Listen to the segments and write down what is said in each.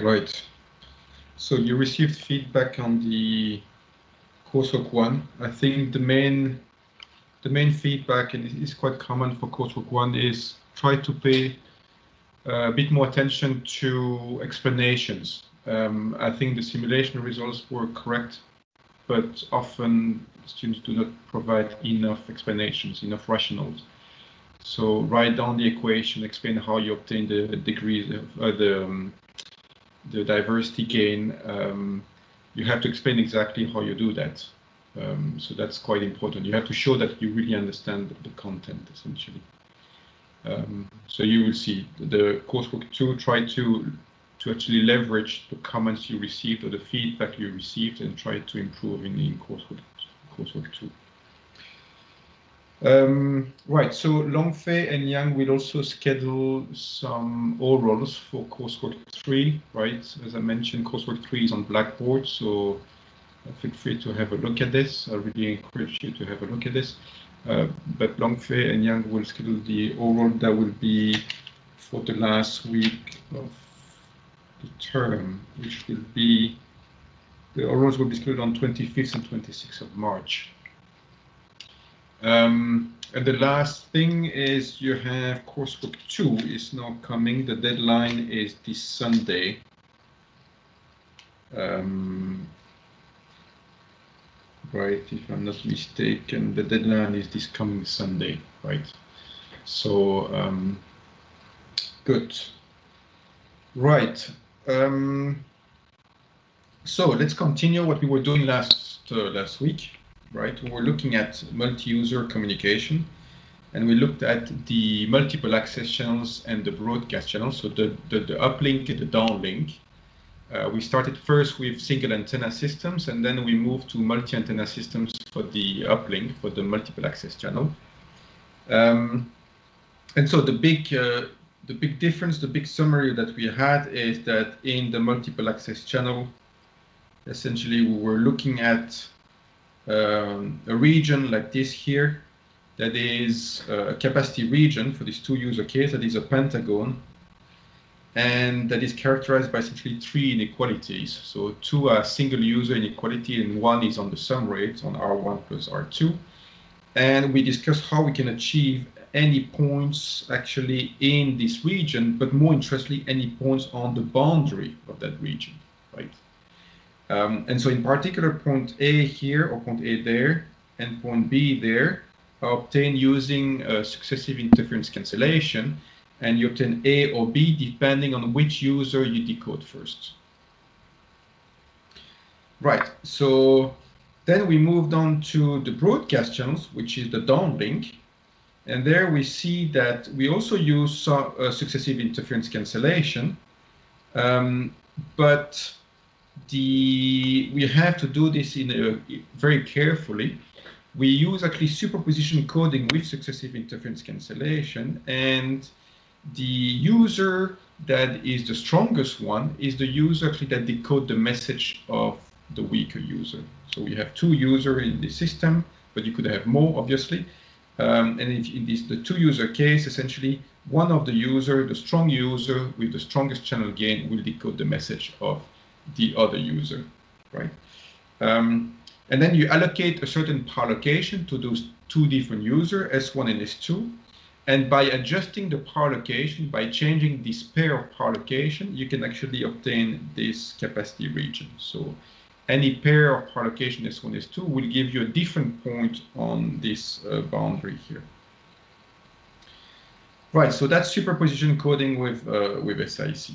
Right. So you received feedback on the coursework one. I think the main the main feedback, and it is quite common for coursework one, is try to pay uh, a bit more attention to explanations. Um, I think the simulation results were correct, but often students do not provide enough explanations, enough rationals. So write down the equation, explain how you obtain the degrees of uh, the um, the diversity gain. Um, you have to explain exactly how you do that. Um, so that's quite important. You have to show that you really understand the content, essentially. Um, so you will see the coursework two try to to actually leverage the comments you received or the feedback you received and try to improve in, in coursework coursework two. Um, right, so Longfei and Yang will also schedule some orals for coursework three, right? As I mentioned, coursework three is on Blackboard, so feel free to have a look at this. I really encourage you to have a look at this. Uh, but Longfei and Yang will schedule the oral that will be for the last week of the term, which will be the orals will be scheduled on 25th and 26th of March. Um, and the last thing is you have coursework two is now coming. The deadline is this Sunday. Um, right, if I'm not mistaken, the deadline is this coming Sunday, right? So, um, good. Right. Um, so let's continue what we were doing last uh, last week right? We were looking at multi-user communication and we looked at the multiple access channels and the broadcast channels, so the, the, the uplink and the downlink. Uh, we started first with single antenna systems and then we moved to multi-antenna systems for the uplink, for the multiple access channel. Um, and so the big, uh, the big difference, the big summary that we had is that in the multiple access channel, essentially we were looking at um, a region like this here that is a capacity region for these two user cases that is a pentagon and that is characterized by essentially three inequalities. So two are single user inequality and one is on the sum rate on R1 plus R2. And we discuss how we can achieve any points actually in this region, but more interestingly, any points on the boundary of that region, right? Um, and so in particular, point A here or point A there and point B there are obtained using uh, successive interference cancellation and you obtain A or B depending on which user you decode first. Right, so then we moved on to the broadcast channels, which is the downlink. And there we see that we also use uh, successive interference cancellation, um, but the we have to do this in a, very carefully. We use actually superposition coding with successive interference cancellation, and the user that is the strongest one is the user actually that decode the message of the weaker user. So we have two user in the system, but you could have more, obviously. Um, and if in this the two user case, essentially one of the user, the strong user with the strongest channel gain, will decode the message of the other user, right? Um, and then you allocate a certain power location to those two different users, S1 and S2. And by adjusting the power location, by changing this pair of power location, you can actually obtain this capacity region. So any pair of power location S1, S2 will give you a different point on this uh, boundary here. Right, so that's superposition coding with, uh, with SIC.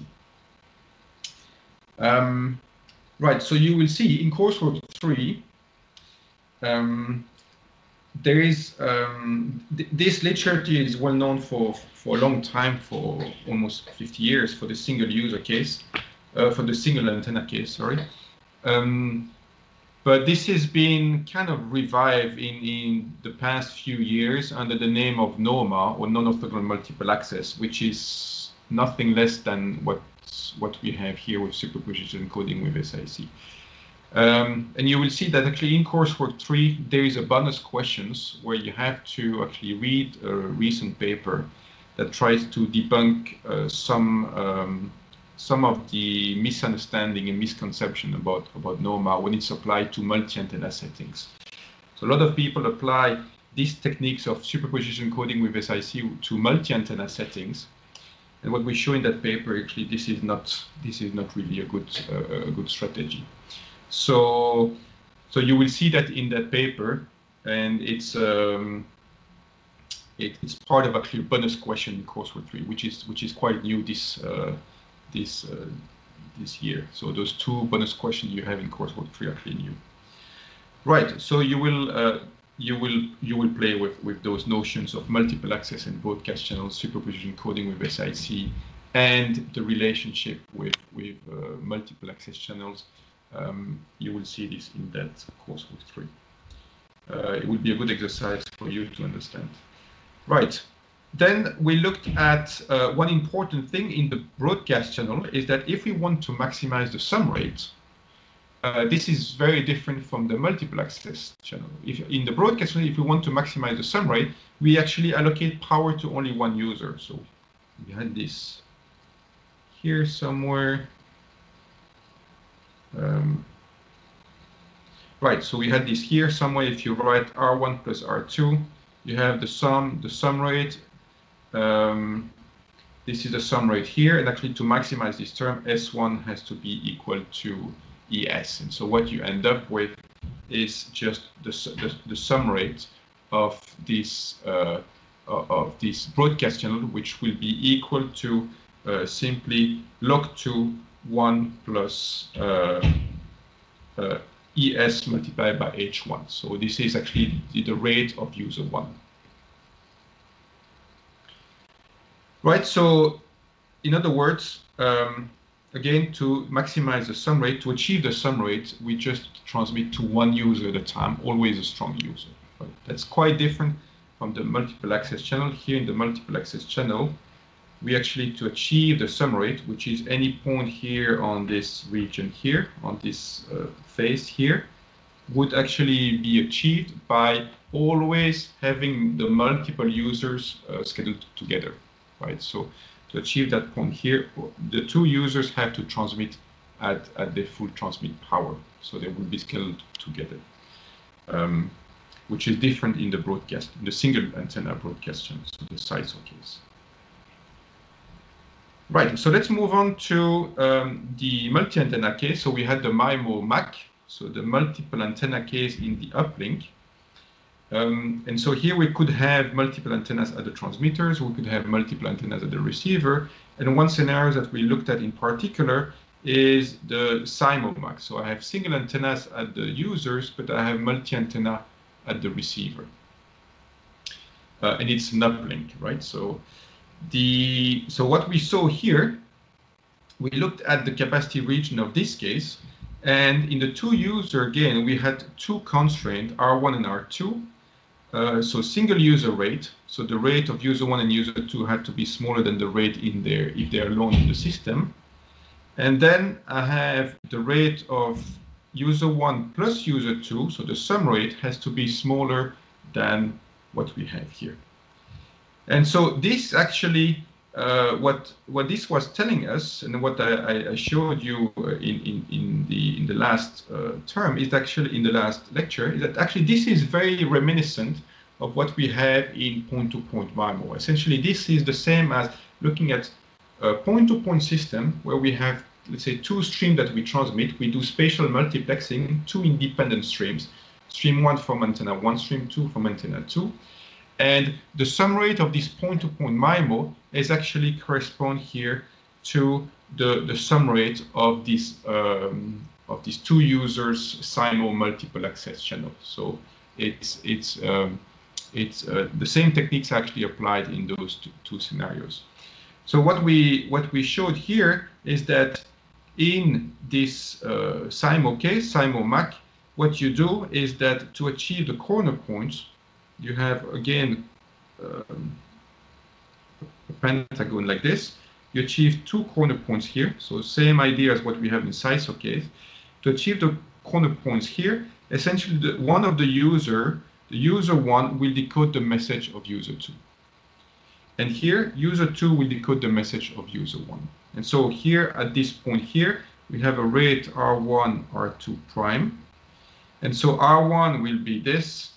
Um, right, so you will see in coursework three, um, there is um, th this literature is well known for for a long time, for almost 50 years, for the single user case, uh, for the single antenna case. Sorry, um, but this has been kind of revived in in the past few years under the name of NOMA or non-orthogonal multiple access, which is nothing less than what what we have here with superposition coding with SIC. Um, and you will see that actually in coursework three, there is a bonus questions where you have to actually read a recent paper that tries to debunk uh, some um, some of the misunderstanding and misconception about, about NOMA when it's applied to multi-antenna settings. So a lot of people apply these techniques of superposition coding with SIC to multi-antenna settings. And what we show in that paper, actually, this is not this is not really a good uh, a good strategy. So so you will see that in that paper, and it's um, it, it's part of actually a bonus question in coursework three, which is which is quite new this uh, this uh, this year. So those two bonus questions you have in coursework three are actually new. Right. So you will uh, you will you will play with with those notions of multiple access and broadcast channels, superposition coding with SIC, and the relationship with with uh, multiple access channels. Um, you will see this in that coursework three. Uh, it will be a good exercise for you to understand. Right. Then we looked at uh, one important thing in the broadcast channel is that if we want to maximize the sum rate, uh, this is very different from the multiple access channel. If in the broadcast if we want to maximize the sum rate, we actually allocate power to only one user. So we had this here somewhere. Um, right, so we had this here somewhere. If you write R1 plus R2, you have the sum, the sum rate. Um, this is the sum rate here, and actually to maximize this term, S1 has to be equal to ES. And so what you end up with is just the, the, the sum rate of this uh, of this broadcast channel, which will be equal to uh, simply log 2 1 plus uh, uh ES multiplied by H1. So this is actually the, the rate of user 1. Right, so in other words, um, again, to maximize the sum rate, to achieve the sum rate, we just transmit to one user at a time, always a strong user. That's quite different from the multiple access channel. Here in the multiple access channel, we actually, to achieve the sum rate, which is any point here on this region here, on this uh, face here, would actually be achieved by always having the multiple users uh, scheduled together, right? So to achieve that point here, the two users have to transmit at, at the full transmit power. So they will be scaled together, um, which is different in the broadcast, in the single antenna broadcast channel, so the SISO case. Right, so let's move on to um, the multi-antenna case. So we had the MIMO MAC, so the multiple antenna case in the uplink. Um, and so here we could have multiple antennas at the transmitters, we could have multiple antennas at the receiver. And one scenario that we looked at in particular is the SIMO MAC. So I have single antennas at the users, but I have multi-antenna at the receiver. Uh, and it's an uplink, right? So the so what we saw here, we looked at the capacity region of this case, and in the two user again we had two constraints R1 and R2. Uh, so single user rate, so the rate of user one and user two had to be smaller than the rate in there if they are alone in the system. And then I have the rate of user one plus user two, so the sum rate has to be smaller than what we have here. And so this actually, uh, what what this was telling us, and what I, I showed you uh, in, in, in the in the last uh, term is actually in the last lecture, is that actually this is very reminiscent of what we have in point-to-point MIMO. Essentially, this is the same as looking at a point-to-point -point system where we have, let's say, two streams that we transmit. We do spatial multiplexing, two independent streams. Stream one from antenna one, stream two from antenna two. And the sum rate of this point-to-point MIMO is actually correspond here to the, the sum rate of these um, of these two users SIMO multiple access channel. So it's it's um, it's uh, the same techniques actually applied in those two, two scenarios. So what we what we showed here is that in this uh, SIMO case, SIMO MAC, what you do is that to achieve the corner points, you have again um, a pentagon like this. You achieve two corner points here. So same idea as what we have in SISO case. To achieve the corner points here, essentially the, one of the user, the user one will decode the message of user two. And here, user 2 will decode the message of user 1. And so here, at this point here, we have a rate R1, R2 prime. And so R1 will be this.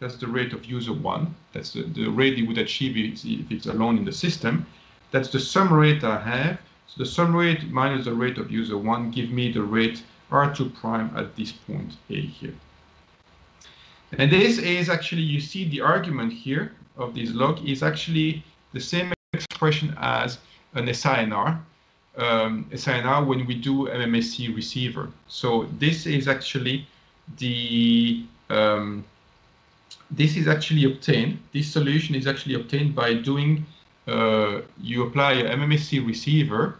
That's the rate of user 1. That's the, the rate it would achieve if it's alone in the system. That's the sum rate I have. So the sum rate minus the rate of user 1 give me the rate R2 prime at this point A here. And this is actually, you see the argument here of this log is actually the same expression as an SINR, um, SINR when we do MMSE receiver. So this is actually the, um, this is actually obtained, this solution is actually obtained by doing, uh, you apply a MMSE receiver,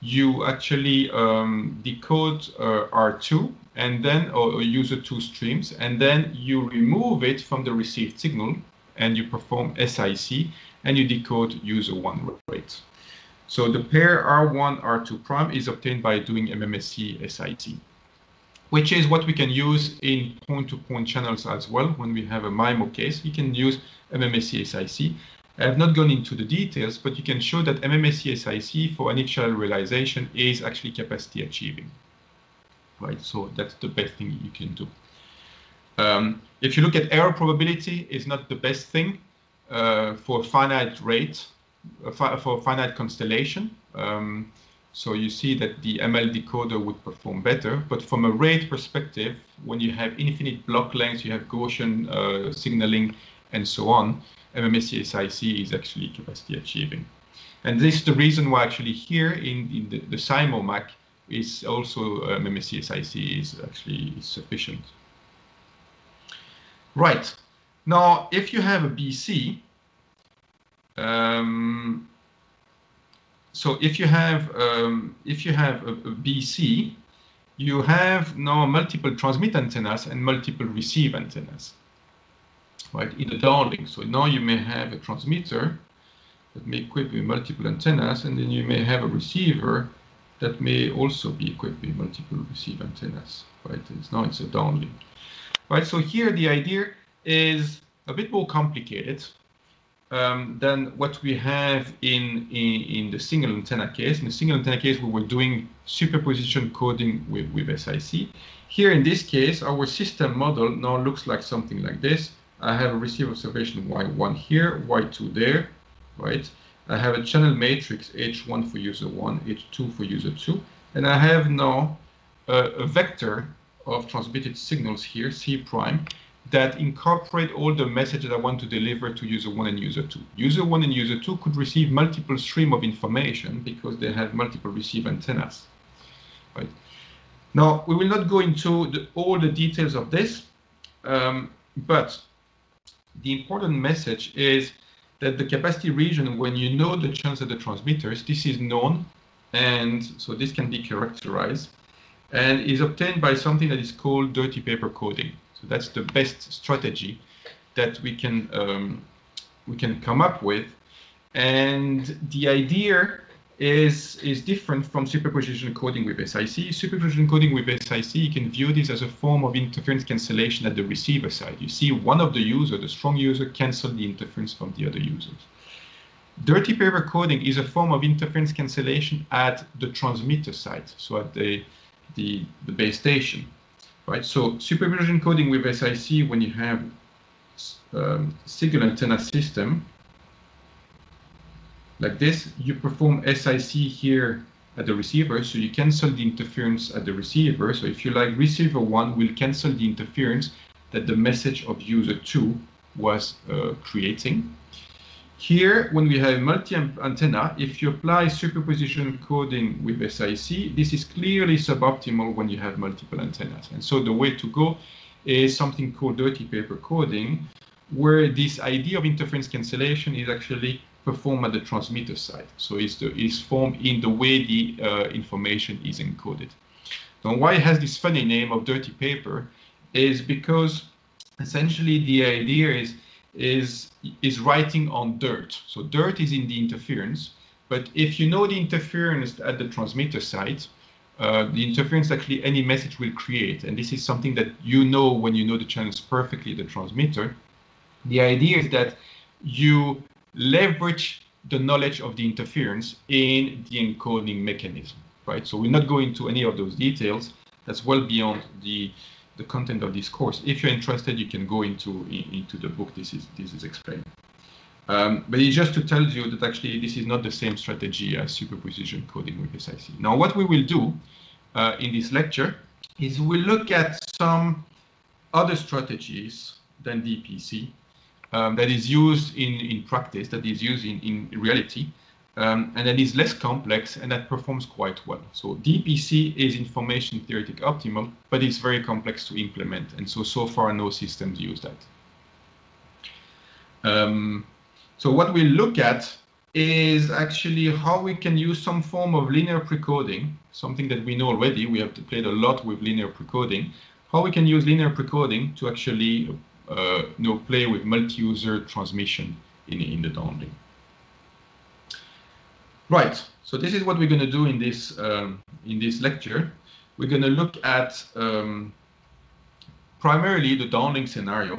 you actually um, decode uh, R2 and then or, user two streams, and then you remove it from the received signal and you perform SIC and you decode user one rate. So the pair R1, R2 prime is obtained by doing MMSE SIC, which is what we can use in point-to-point -point channels as well. When we have a MIMO case, you can use MMSE SIC. I have not gone into the details, but you can show that MMSE SIC for any realization is actually capacity achieving right? So that's the best thing you can do. Um, if you look at error probability, is not the best thing uh, for finite rate, uh, for finite constellation. Um, so you see that the ML decoder would perform better, but from a rate perspective, when you have infinite block lengths, you have Gaussian uh, signaling and so on, MMSE SIC is actually capacity achieving. And this is the reason why actually here in, in the, the SIMO-MAC, is also uh, MMSE SIC is actually sufficient. Right. Now, if you have a BC, um, so if you have um, if you have a, a, BC, you have now multiple transmit antennas and multiple receive antennas, right? In the downlink. So now you may have a transmitter that may equip with multiple antennas, and then you may have a receiver that may also be equipped with multiple receive antennas, right? It's now it's a downlink, right? So here the idea is a bit more complicated um, than what we have in, in, in the single antenna case. In the single antenna case, we were doing superposition coding with, with SIC. Here in this case, our system model now looks like something like this. I have a receive observation Y1 here, Y2 there, right? I have a channel matrix H1 for user 1, H2 for user 2, and I have now a, a vector of transmitted signals here, C prime, that incorporate all the messages I want to deliver to user 1 and user 2. User 1 and user 2 could receive multiple stream of information because they have multiple receive antennas. Right. Now, we will not go into the, all the details of this, um, but the important message is that the capacity region, when you know the channels of the transmitters, this is known, and so this can be characterized, and is obtained by something that is called dirty paper coding. So that's the best strategy that we can um, we can come up with, and the idea is, is different from superposition coding with SIC. Superposition coding with SIC, you can view this as a form of interference cancellation at the receiver side. You see one of the user, the strong user, cancel the interference from the other users. Dirty paper coding is a form of interference cancellation at the transmitter side, so at the, the, the base station. Right, so superposition coding with SIC, when you have um, signal antenna system, like this, you perform SIC here at the receiver, so you cancel the interference at the receiver. So if you like, receiver 1 will cancel the interference that the message of user 2 was uh, creating. Here, when we have multi-antenna, if you apply superposition coding with SIC, this is clearly suboptimal when you have multiple antennas. And so the way to go is something called dirty paper coding, where this idea of interference cancellation is actually performed at the transmitter side. So it's, the, it's formed in the way the uh, information is encoded. Now, why it has this funny name of dirty paper is because essentially the idea is is is writing on dirt. So dirt is in the interference, but if you know the interference at the transmitter side, uh, the interference actually any message will create, and this is something that you know when you know the channels perfectly, the transmitter. The idea is that you leverage the knowledge of the interference in the encoding mechanism, right? So we're not going into any of those details. That's well beyond the the content of this course. If you're interested, you can go into into the book. This is this is explained. Um, but it's just to tell you that actually this is not the same strategy as superposition coding with SIC. Now, what we will do uh, in this lecture is we'll look at some other strategies than DPC um, that is used in, in practice, that is used in, in reality, um, and that is less complex and that performs quite well. So DPC is information theoretic optimal, but it's very complex to implement. And so, so far, no systems use that. Um, so what we look at is actually how we can use some form of linear precoding, something that we know already. We have played a lot with linear precoding. How we can use linear precoding to actually uh, you know, play with multi-user transmission in, in the downlink. Right, so this is what we're going to do in this, um, in this lecture. We're going to look at um, primarily the downlink scenario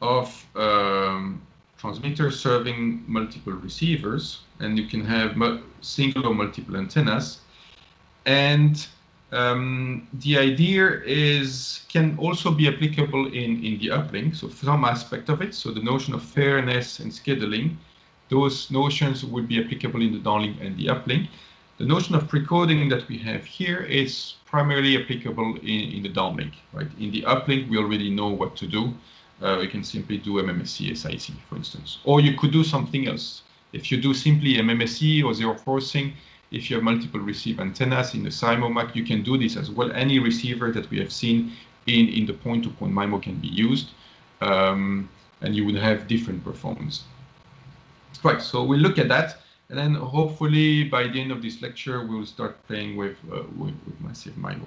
of um, transmitters serving multiple receivers, and you can have single or multiple antennas. And um, the idea is can also be applicable in, in the uplink, so some aspect of it. So the notion of fairness and scheduling those notions would be applicable in the downlink and the uplink. The notion of precoding that we have here is primarily applicable in, in the downlink, right? In the uplink, we already know what to do. Uh, we can simply do MMSE SIC, for instance. Or you could do something else. If you do simply MMSE or zero forcing, if you have multiple receive antennas in the SIMO Mac, you can do this as well. Any receiver that we have seen in, in the point-to-point -point MIMO can be used, um, and you would have different performance. Right, so we'll look at that, and then hopefully by the end of this lecture, we'll start playing with, uh, with, with, massive MIMO.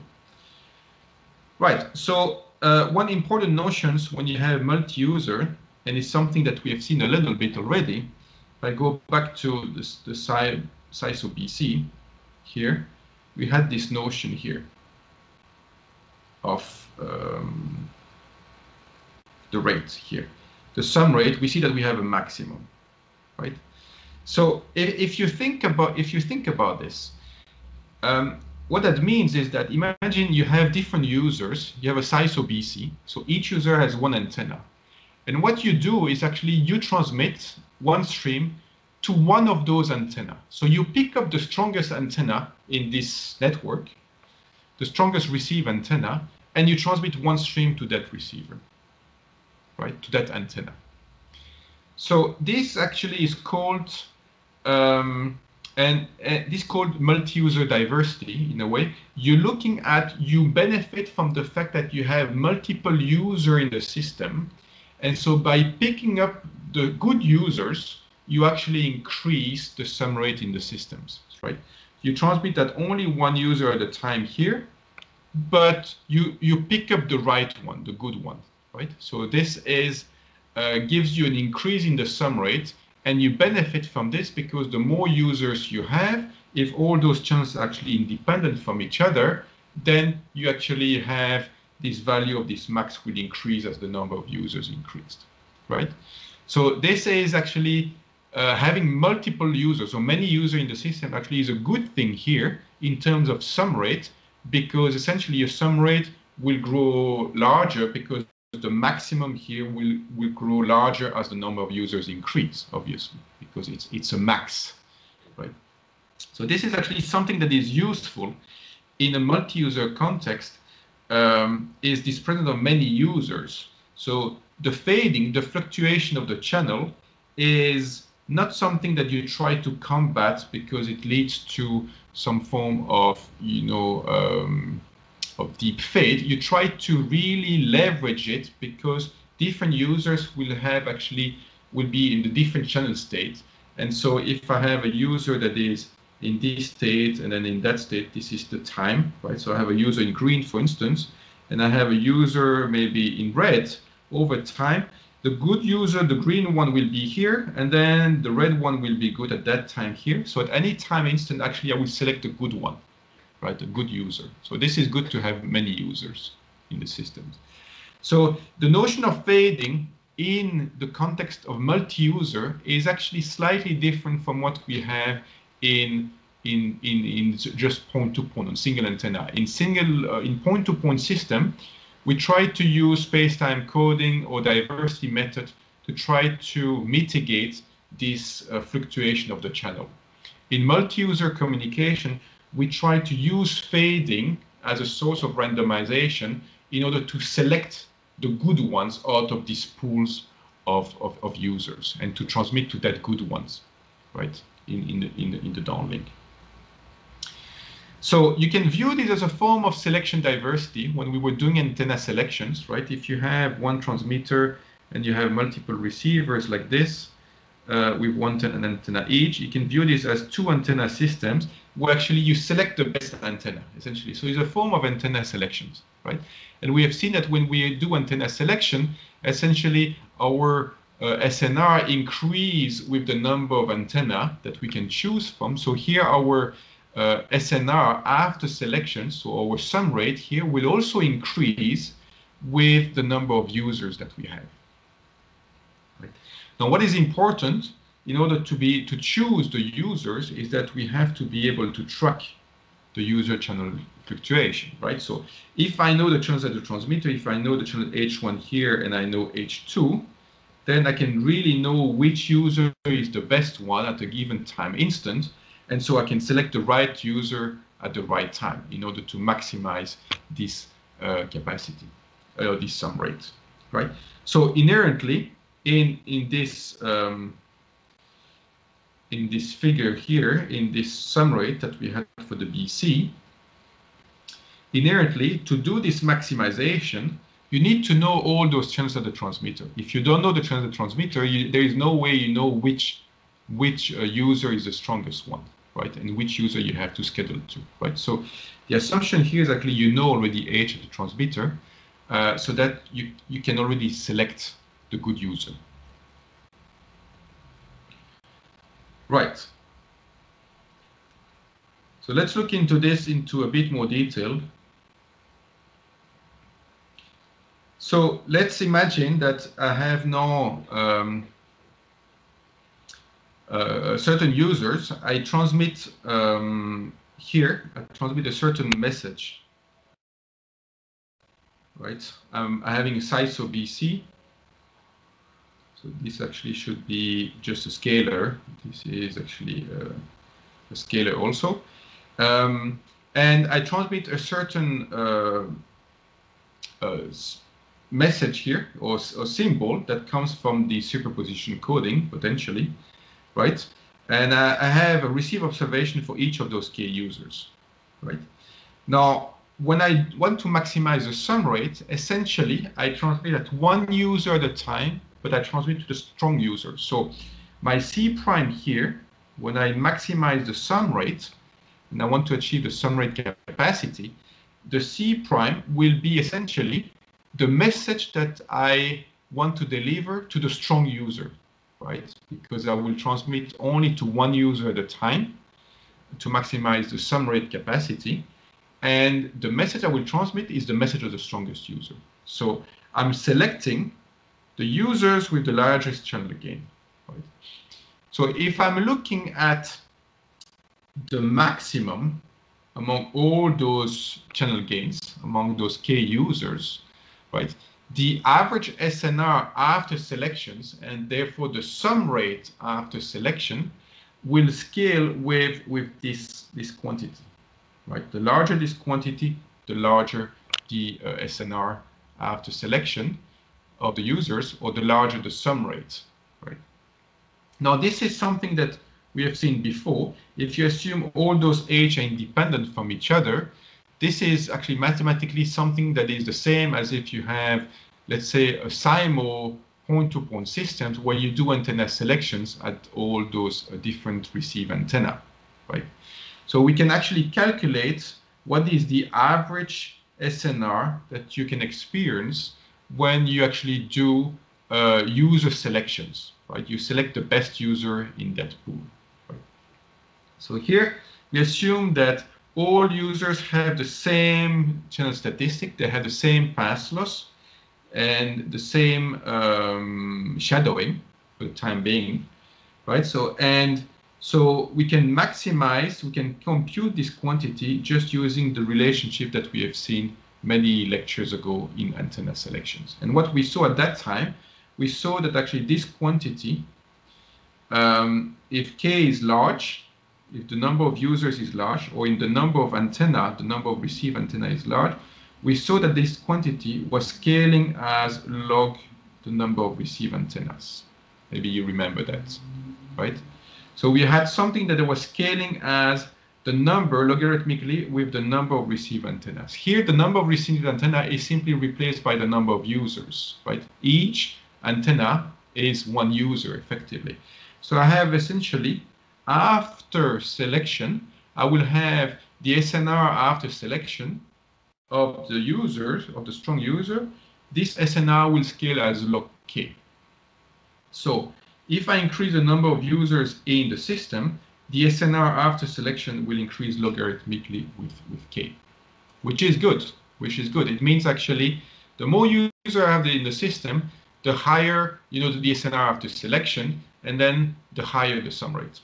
Right, so uh, one important notions when you have multi-user, and it's something that we have seen a little bit already, if I go back to this, the side SISO BC here, we had this notion here of um, the rate here. The sum rate, we see that we have a maximum right? So if, if you think about if you think about this, um, what that means is that imagine you have different users. You have a SISO BC, so each user has one antenna, and what you do is actually you transmit one stream to one of those antenna. So you pick up the strongest antenna in this network, the strongest receive antenna, and you transmit one stream to that receiver, right, to that antenna. So this actually is called, um, and uh, this called multi-user diversity in a way. You're looking at, you benefit from the fact that you have multiple user in the system. And so by picking up the good users, you actually increase the sum rate in the systems, right? You transmit that only one user at a time here, but you, you pick up the right one, the good one, right? So this is uh, gives you an increase in the sum rate and you benefit from this because the more users you have, if all those channels are actually independent from each other, then you actually have this value of this max will increase as the number of users increased, right? So this is actually uh, having multiple users or many users in the system actually is a good thing here in terms of sum rate because essentially your sum rate will grow larger because the maximum here will, will grow larger as the number of users increase, obviously, because it's, it's a max, right? So this is actually something that is useful in a multi-user context um, is this presence of many users. So the fading, the fluctuation of the channel is not something that you try to combat because it leads to some form of, you know, um, of deep fade, you try to really leverage it because different users will have actually will be in the different channel state. And so if I have a user that is in this state and then in that state, this is the time, right? So I have a user in green, for instance, and I have a user maybe in red over time. The good user, the green one will be here, and then the red one will be good at that time here. So at any time instant, actually, I will select the good one right? A good user. So this is good to have many users in the systems. So the notion of fading in the context of multi-user is actually slightly different from what we have in in in, in just point-to-point on single antenna. In single uh, in point-to-point system, we try to use space-time coding or diversity method to try to mitigate this uh, fluctuation of the channel. In multi-user communication, we try to use fading as a source of randomization in order to select the good ones out of these pools of, of, of users and to transmit to that good ones, right, in, in, the, in, the, in the downlink. So you can view this as a form of selection diversity when we were doing antenna selections, right? If you have one transmitter and you have multiple receivers like this, uh, with one antenna each, you can view this as two antenna systems where actually you select the best antenna, essentially. So it's a form of antenna selections, right? And we have seen that when we do antenna selection, essentially our uh, SNR increase with the number of antenna that we can choose from. So here our uh, SNR after selection, so our sum rate here will also increase with the number of users that we have. Now, what is important in order to be to choose the users is that we have to be able to track the user channel fluctuation, right? So if I know the channels at the transmitter, if I know the channel H1 here and I know H2, then I can really know which user is the best one at a given time instant. And so I can select the right user at the right time in order to maximize this uh, capacity, uh, this sum rate, right? So inherently, in in this um, in this figure here, in this sum rate that we had for the BC, inherently, to do this maximization, you need to know all those channels of the transmitter. If you don't know the channels of the transmitter, you, there is no way you know which which uh, user is the strongest one, right? And which user you have to schedule to, right? So the assumption here is actually you know already H of the transmitter, uh, so that you, you can already select the good user. Right. So let's look into this into a bit more detail. So let's imagine that I have now um, uh, certain users. I transmit um, here, I transmit a certain message. Right, I'm having a SISO BC so this actually should be just a scalar. This is actually a, a scalar also. Um, and I transmit a certain uh, uh, message here or, or, symbol that comes from the superposition coding potentially, right? And uh, I have a receive observation for each of those k users, right? Now, when I want to maximize the sum rate, essentially I transmit at one user at a time but I transmit to the strong user. So my C prime here, when I maximize the sum rate, and I want to achieve the sum rate capacity, the C prime will be essentially the message that I want to deliver to the strong user, right? Because I will transmit only to one user at a time to maximize the sum rate capacity. And the message I will transmit is the message of the strongest user. So I'm selecting the users with the largest channel gain. Right? So if I'm looking at the maximum among all those channel gains, among those K users, right? The average SNR after selections and therefore the sum rate after selection will scale with, with this, this quantity, right? The larger this quantity, the larger the uh, SNR after selection of the users or the larger the sum rate, right? Now, this is something that we have seen before. If you assume all those H are independent from each other, this is actually mathematically something that is the same as if you have, let's say, a SIMO point-to-point -point systems where you do antenna selections at all those uh, different receive antenna, right? So we can actually calculate what is the average SNR that you can experience when you actually do uh, user selections, right? You select the best user in that pool. So here we assume that all users have the same channel statistic, they have the same path loss, and the same um, shadowing for the time being, right? So and so we can maximize, we can compute this quantity just using the relationship that we have seen many lectures ago in antenna selections. And what we saw at that time, we saw that actually this quantity, um, if k is large, if the number of users is large, or in the number of antenna, the number of receive antenna is large, we saw that this quantity was scaling as log the number of receive antennas. Maybe you remember that, right? So we had something that it was scaling as the number logarithmically with the number of receive antennas. Here, the number of received antenna is simply replaced by the number of users, right? Each antenna is one user effectively. So I have essentially, after selection, I will have the SNR after selection of the users, of the strong user, this SNR will scale as log k. So if I increase the number of users in the system, the SNR after selection will increase logarithmically with, with k, which is good, which is good. It means actually the more users I have in the system, the higher you know the SNR after selection, and then the higher the sum rate.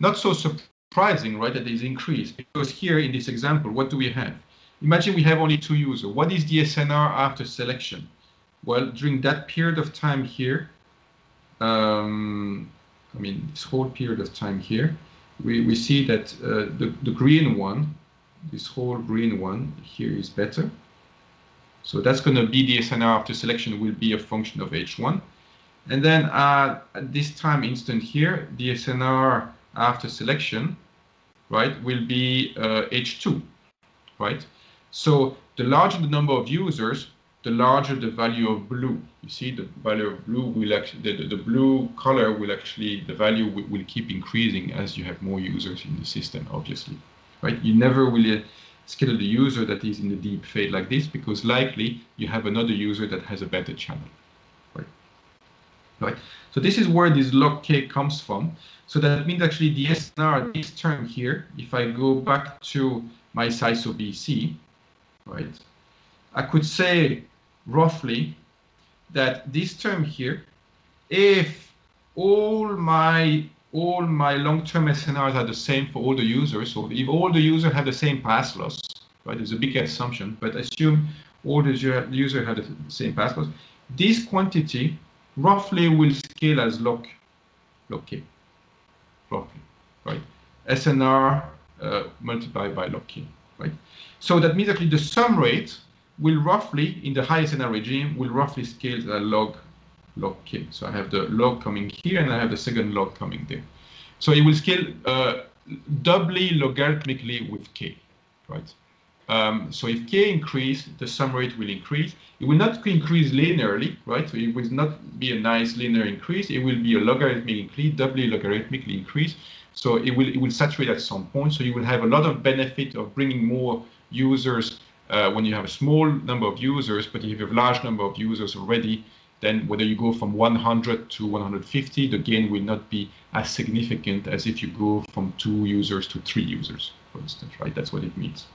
Not so surprising, right, that is increased, because here in this example, what do we have? Imagine we have only two users. What is the SNR after selection? Well, during that period of time here, um, I mean, this whole period of time here, we, we see that uh, the, the green one, this whole green one here is better. So that's going to be the SNR after selection will be a function of H1. And then uh, at this time instant here, the SNR after selection, right, will be uh, H2, right? So the larger the number of users, the larger the value of blue. You see the value of blue will actually, the, the, blue color will actually, the value will, will, keep increasing as you have more users in the system, obviously, right? You never will uh, schedule the user that is in the deep fade like this because likely you have another user that has a better channel, right? Right. So this is where this log k comes from. So that means actually the SNR, this term here, if I go back to my SISO BC, right? I could say roughly that this term here, if all my all my long-term SNRs are the same for all the users, so if all the users have the same path loss, right, it's a big assumption, but assume all the users have the same path loss, this quantity roughly will scale as log, log k, roughly, right? SNR uh, multiplied by log k right? So that means actually the sum rate will roughly, in the highest SNR regime, will roughly scale to log log k. So I have the log coming here and I have the second log coming there. So it will scale uh, doubly logarithmically with k, right? Um, so if k increase, the sum rate will increase. It will not increase linearly, right? So it will not be a nice linear increase. It will be a logarithmic increase, doubly logarithmically increase. So it will it will saturate at some point. So you will have a lot of benefit of bringing more users uh, when you have a small number of users, but if you have a large number of users already, then whether you go from 100 to 150, the gain will not be as significant as if you go from two users to three users, for instance, right? That's what it means.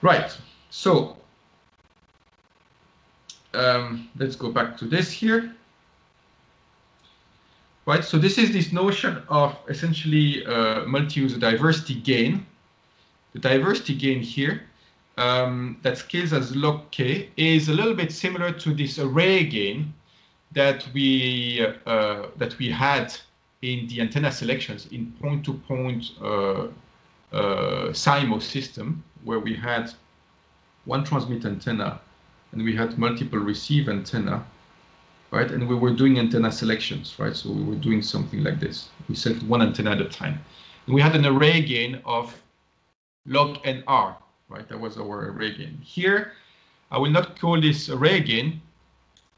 Right, so um, let's go back to this here right? So this is this notion of essentially uh, multi-user diversity gain. The diversity gain here um, that scales as log k is a little bit similar to this array gain that we uh, that we had in the antenna selections in point-to-point -point, uh, uh, SIMO system, where we had one transmit antenna and we had multiple receive antenna right? And we were doing antenna selections, right? So we were doing something like this. We select one antenna at a time. And we had an array gain of log NR, right? That was our gain. Here, I will not call this array gain.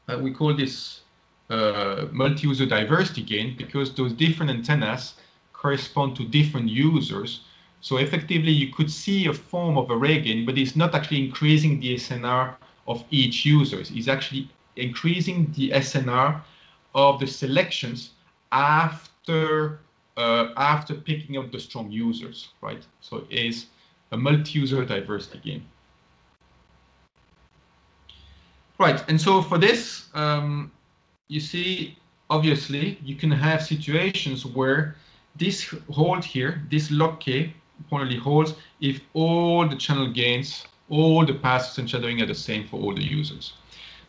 Uh, we call this uh, multi-user diversity gain because those different antennas correspond to different users. So effectively, you could see a form of array gain, but it's not actually increasing the SNR of each user. It's actually increasing the SNR of the selections after uh, after picking up the strong users, right? So it is a multi-user diversity gain. Right, and so for this, um, you see, obviously, you can have situations where this hold here, this log K, only holds if all the channel gains, all the passes and shadowing are the same for all the users.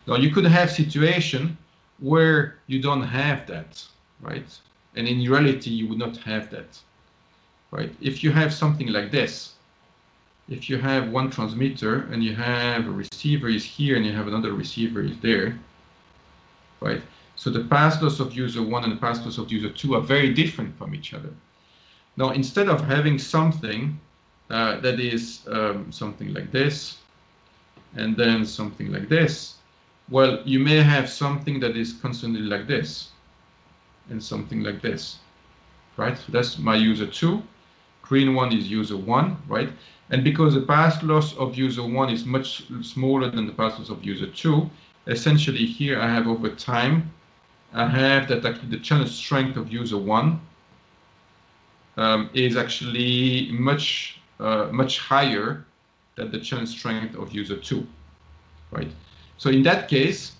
Now you could have situation where you don't have that, right? And in reality, you would not have that, right? If you have something like this, if you have one transmitter and you have a receiver is here and you have another receiver is there, right? So the path loss of user one and the path loss of user two are very different from each other. Now, instead of having something uh, that is um, something like this, and then something like this, well, you may have something that is constantly like this, and something like this, right? So that's my user two. Green one is user one, right? And because the path loss of user one is much smaller than the path loss of user two, essentially here I have over time, I have that actually the channel strength of user one um, is actually much uh, much higher than the channel strength of user two, right? So in that case,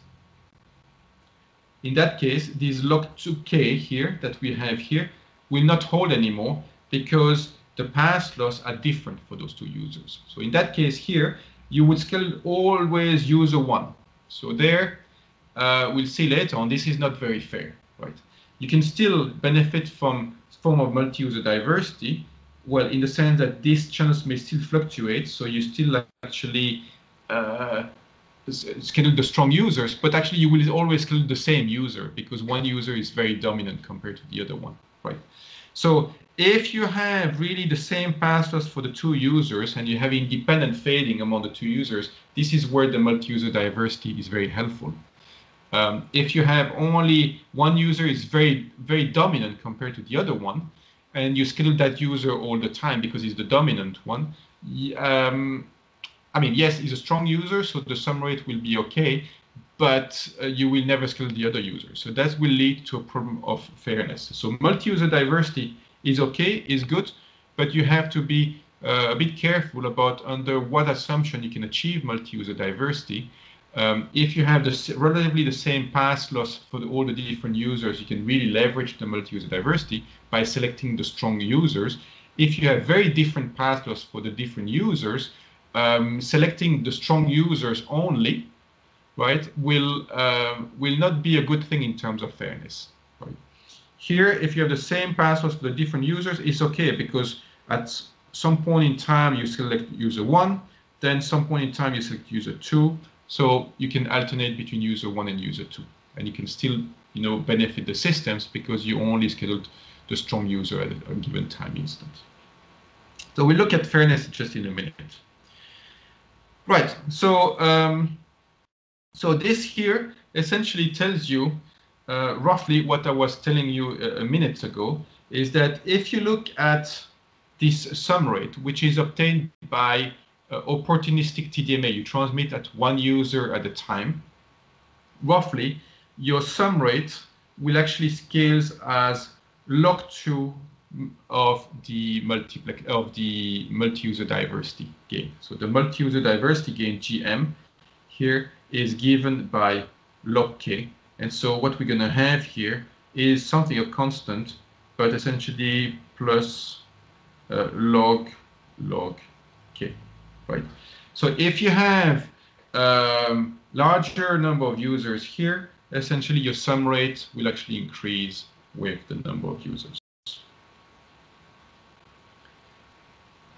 in that case, this log 2k here that we have here will not hold anymore because the path loss are different for those two users. So in that case here, you would scale always user one. So there, uh, we'll see later on, this is not very fair, right? You can still benefit from form of multi-user diversity, well, in the sense that these channels may still fluctuate, so you still actually uh, schedule the strong users, but actually you will always schedule the same user because one user is very dominant compared to the other one, right? So if you have really the same path loss for the two users and you have independent fading among the two users, this is where the multi-user diversity is very helpful. Um, if you have only one user is very, very dominant compared to the other one, and you schedule that user all the time because he's the dominant one, um, I mean, yes, he's a strong user, so the sum rate will be okay, but uh, you will never schedule the other user. So that will lead to a problem of fairness. So multi-user diversity is okay, is good, but you have to be uh, a bit careful about under what assumption you can achieve multi-user diversity. Um, if you have the, relatively the same path loss for the, all the different users, you can really leverage the multi-user diversity by selecting the strong users. If you have very different path loss for the different users, um, selecting the strong users only right, will, uh, will not be a good thing in terms of fairness. Here, if you have the same path loss for the different users, it's okay because at some point in time you select user one, then some point in time you select user two, so you can alternate between user one and user two, and you can still, you know, benefit the systems because you only scheduled the strong user at a given time instant. So we'll look at fairness just in a minute. Right. So um, so this here essentially tells you uh, roughly what I was telling you a, a minute ago, is that if you look at this sum rate, which is obtained by uh, opportunistic TDMA, you transmit at one user at a time, roughly your sum rate will actually scales as log 2 of the multiplex of the multi-user diversity gain. So the multi-user diversity gain GM here is given by log k. And so what we're going to have here is something of constant, but essentially plus uh, log log k, right? So if you have um, larger number of users here, essentially your sum rate will actually increase with the number of users.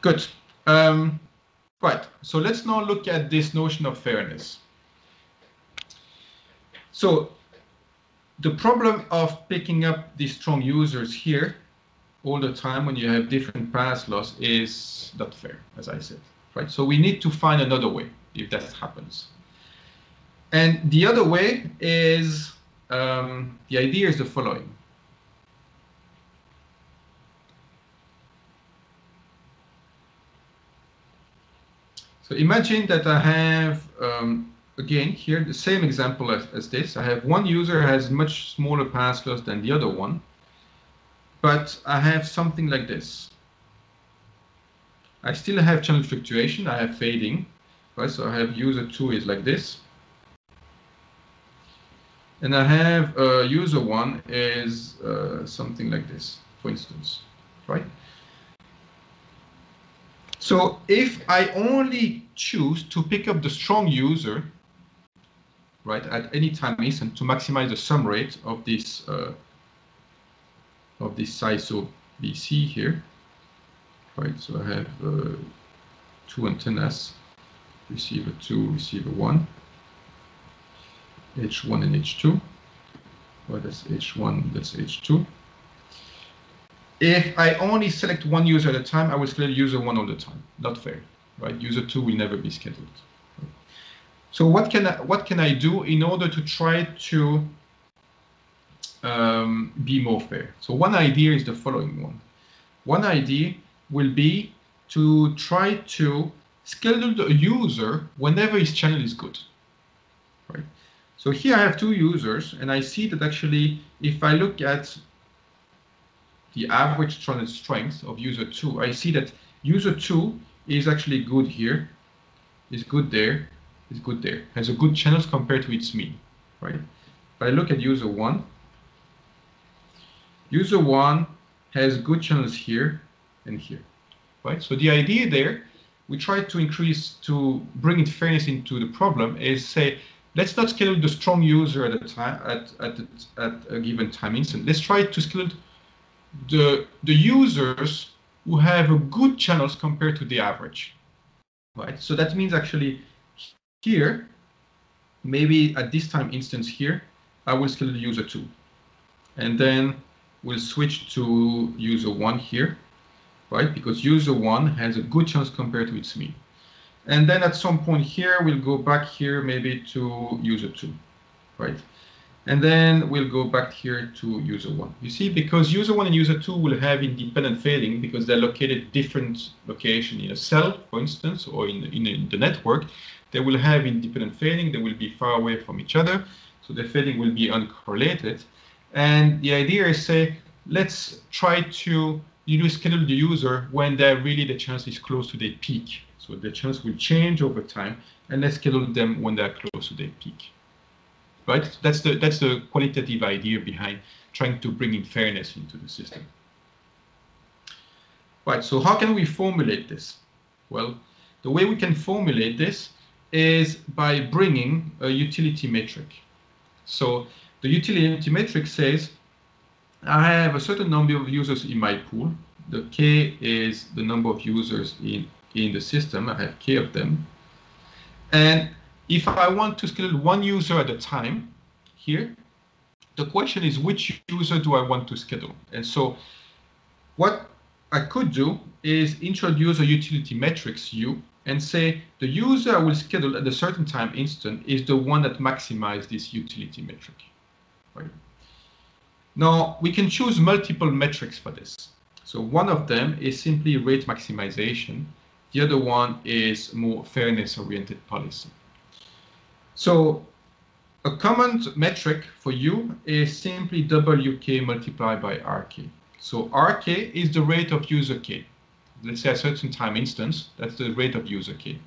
Good. Um, right. So let's now look at this notion of fairness. So the problem of picking up these strong users here all the time when you have different path loss is not fair, as I said, right? So we need to find another way if that happens. And the other way is, um, the idea is the following. So imagine that I have um, again, here, the same example as, as this. I have one user has much smaller path loss than the other one, but I have something like this. I still have channel fluctuation, I have fading, right? So I have user two is like this, and I have uh, user one is uh, something like this, for instance, right? So if I only choose to pick up the strong user, right, at any time instant to maximize the sum rate of this uh, of this SISO BC here, right? So I have uh, two antennas, receiver two, receiver one, H1 and H2. Well, that's H1, that's H2. If I only select one user at a time, I will select user one all the time. Not fair, right? User two will never be scheduled. So what can I, what can I do in order to try to um, be more fair? So one idea is the following one. One idea will be to try to schedule the user whenever his channel is good, right? So here I have two users, and I see that actually, if I look at the average channel strength of user 2, I see that user 2 is actually good here, is good there, is good there, has a good channels compared to its mean, right? If I look at user 1, user 1 has good channels here and here, right? So the idea there, we try to increase, to bring in fairness into the problem is say, let's not schedule the strong user at a time at at, at a given time instant. Let's try to schedule the the users who have a good channels compared to the average, right? So that means actually here, maybe at this time instance here, I will schedule user two, and then we'll switch to user one here, right? Because user one has a good chance compared to its mean. And then at some point here, we'll go back here maybe to user two, right? And then we'll go back here to user one. You see, because user one and user two will have independent fading because they're located different location in a cell, for instance, or in, in, in the network, they will have independent fading. They will be far away from each other. So the fading will be uncorrelated. And the idea is say, let's try to you schedule the user when they're really the chance is close to their peak. So the chance will change over time, and let's schedule them when they're close to their peak. Right? That's the that's the qualitative idea behind trying to bring in fairness into the system. Right. So how can we formulate this? Well, the way we can formulate this is by bringing a utility metric. So the utility metric says I have a certain number of users in my pool. The K is the number of users in in the system. I have k of them. And if I want to schedule one user at a time here, the question is which user do I want to schedule? And so what I could do is introduce a utility metrics U and say the user I will schedule at a certain time instant is the one that maximizes this utility metric. Right? Now we can choose multiple metrics for this. So one of them is simply rate maximization. The other one is more fairness-oriented policy. So a common metric for you is simply WK multiplied by RK. So RK is the rate of user K. Let's say a certain time instance, that's the rate of user K.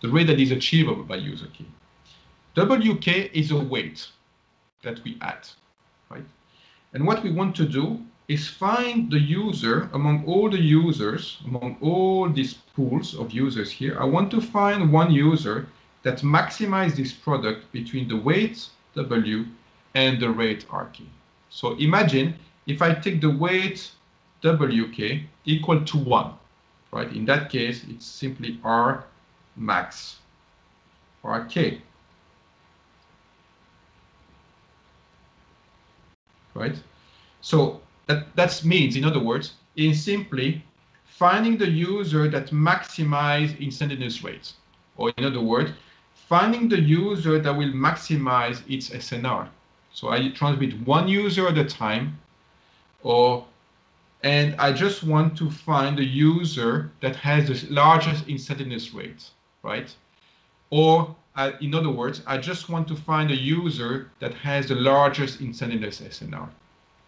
The rate that is achievable by user K. WK is a weight that we add, right? And what we want to do is find the user among all the users, among all these pools of users here. I want to find one user that maximizes this product between the weight W and the rate RK. So imagine if I take the weight WK equal to 1, right? In that case, it's simply R max or RK. Right? So that, that means, in other words, is simply finding the user that maximize instantaneous rates. Or in other words, finding the user that will maximize its SNR. So I transmit one user at a time, or and I just want to find the user that has the largest instantaneous rate, right? Or uh, in other words, I just want to find a user that has the largest instantaneous SNR,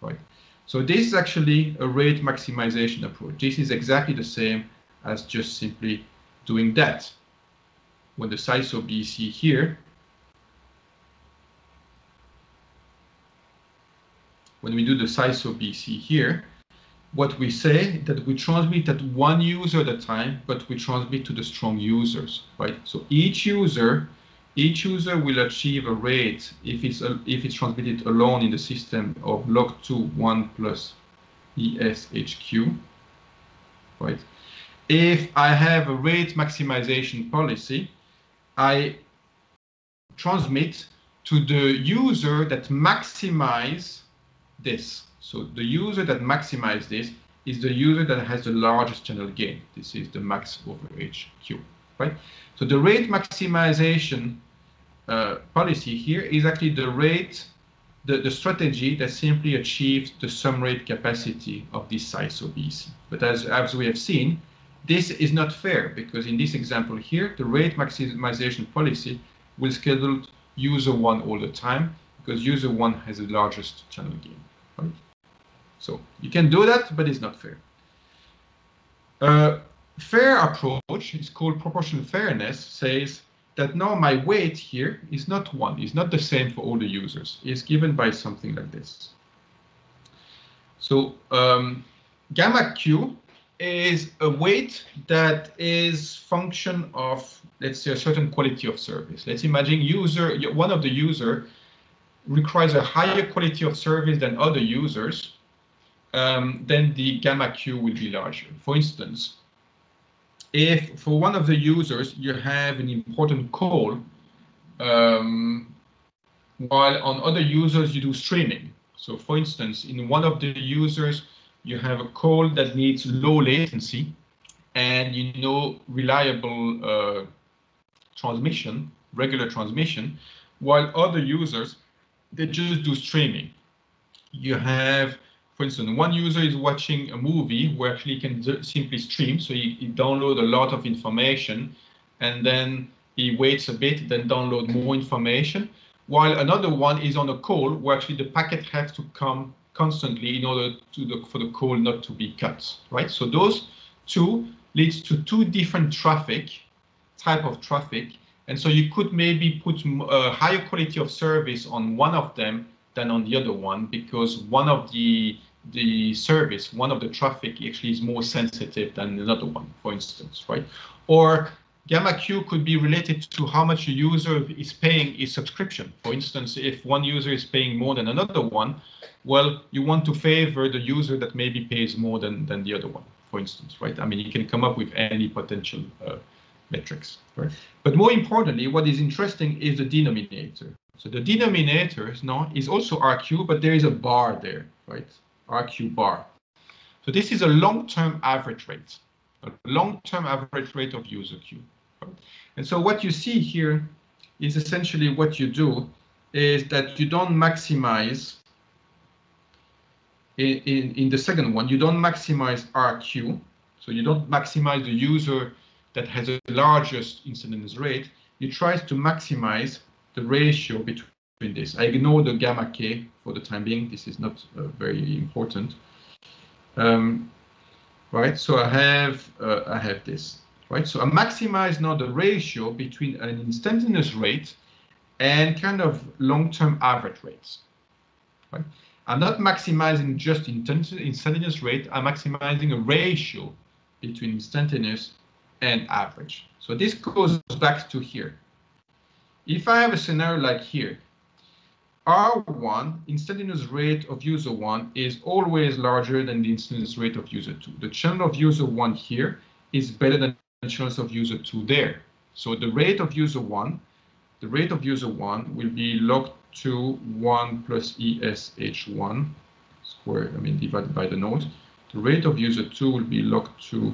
right? So this is actually a rate maximization approach. This is exactly the same as just simply doing that. When the SISO BC here when we do the SISO BC here, what we say that we transmit at one user at a time, but we transmit to the strong users, right? So each user, each user will achieve a rate if it's a, if it's transmitted alone in the system of log 2 1 plus ESHQ, right? If I have a rate maximization policy, I transmit to the user that maximize this. So the user that maximize this is the user that has the largest channel gain. This is the max over HQ, right? So the rate maximization uh, policy here is actually the rate, the, the strategy that simply achieves the sum rate capacity of this SISO BC. But as, as we have seen, this is not fair because in this example here, the rate maximization policy will schedule user one all the time because user one has the largest channel gain. Right? So you can do that, but it's not fair. Uh, fair approach is called proportional fairness, says that now my weight here is not one, it's not the same for all the users. It's given by something like this. So um, gamma Q is a weight that is function of, let's say, a certain quality of service. Let's imagine user, one of the user requires a higher quality of service than other users, um, then the gamma Q will be larger. For instance, if for one of the users you have an important call, um, while on other users you do streaming. So for instance, in one of the users, you have a call that needs low latency and you know reliable uh, transmission, regular transmission, while other users, they just do streaming. You have, for instance, one user is watching a movie where actually he can simply stream, so he, he download a lot of information and then he waits a bit, then download more information, while another one is on a call where actually the packet has to come constantly in order to the, for the call not to be cut, right? So those two leads to two different traffic, type of traffic. And so you could maybe put a uh, higher quality of service on one of them than on the other one because one of the the service, one of the traffic actually is more sensitive than another one, for instance, right? Or Gamma Q could be related to how much a user is paying a subscription. For instance, if one user is paying more than another one, well, you want to favor the user that maybe pays more than, than the other one, for instance, right? I mean, you can come up with any potential uh, metrics, right? But more importantly, what is interesting is the denominator. So the denominator now is also RQ, but there is a bar there, right? RQ bar. So this is a long-term average rate, a long-term average rate of user Q. And so what you see here is essentially what you do is that you don't maximize in, in, in the second one, you don't maximize RQ. So you don't maximize the user that has the largest incidence rate. You try to maximize the ratio between this. I ignore the gamma K for the time being. This is not uh, very important. Um, right, so I have uh, I have this right? So I maximize now the ratio between an instantaneous rate and kind of long-term average rates, right? I'm not maximizing just instantaneous rate, I'm maximizing a ratio between instantaneous and average. So this goes back to here. If I have a scenario like here, R1, instantaneous rate of user 1 is always larger than the instantaneous rate of user 2. The channel of user 1 here is better than chance of user 2 there. So the rate of user 1, the rate of user 1 will be log 2 1 plus ESH1 squared, I mean divided by the node. The rate of user 2 will be log 2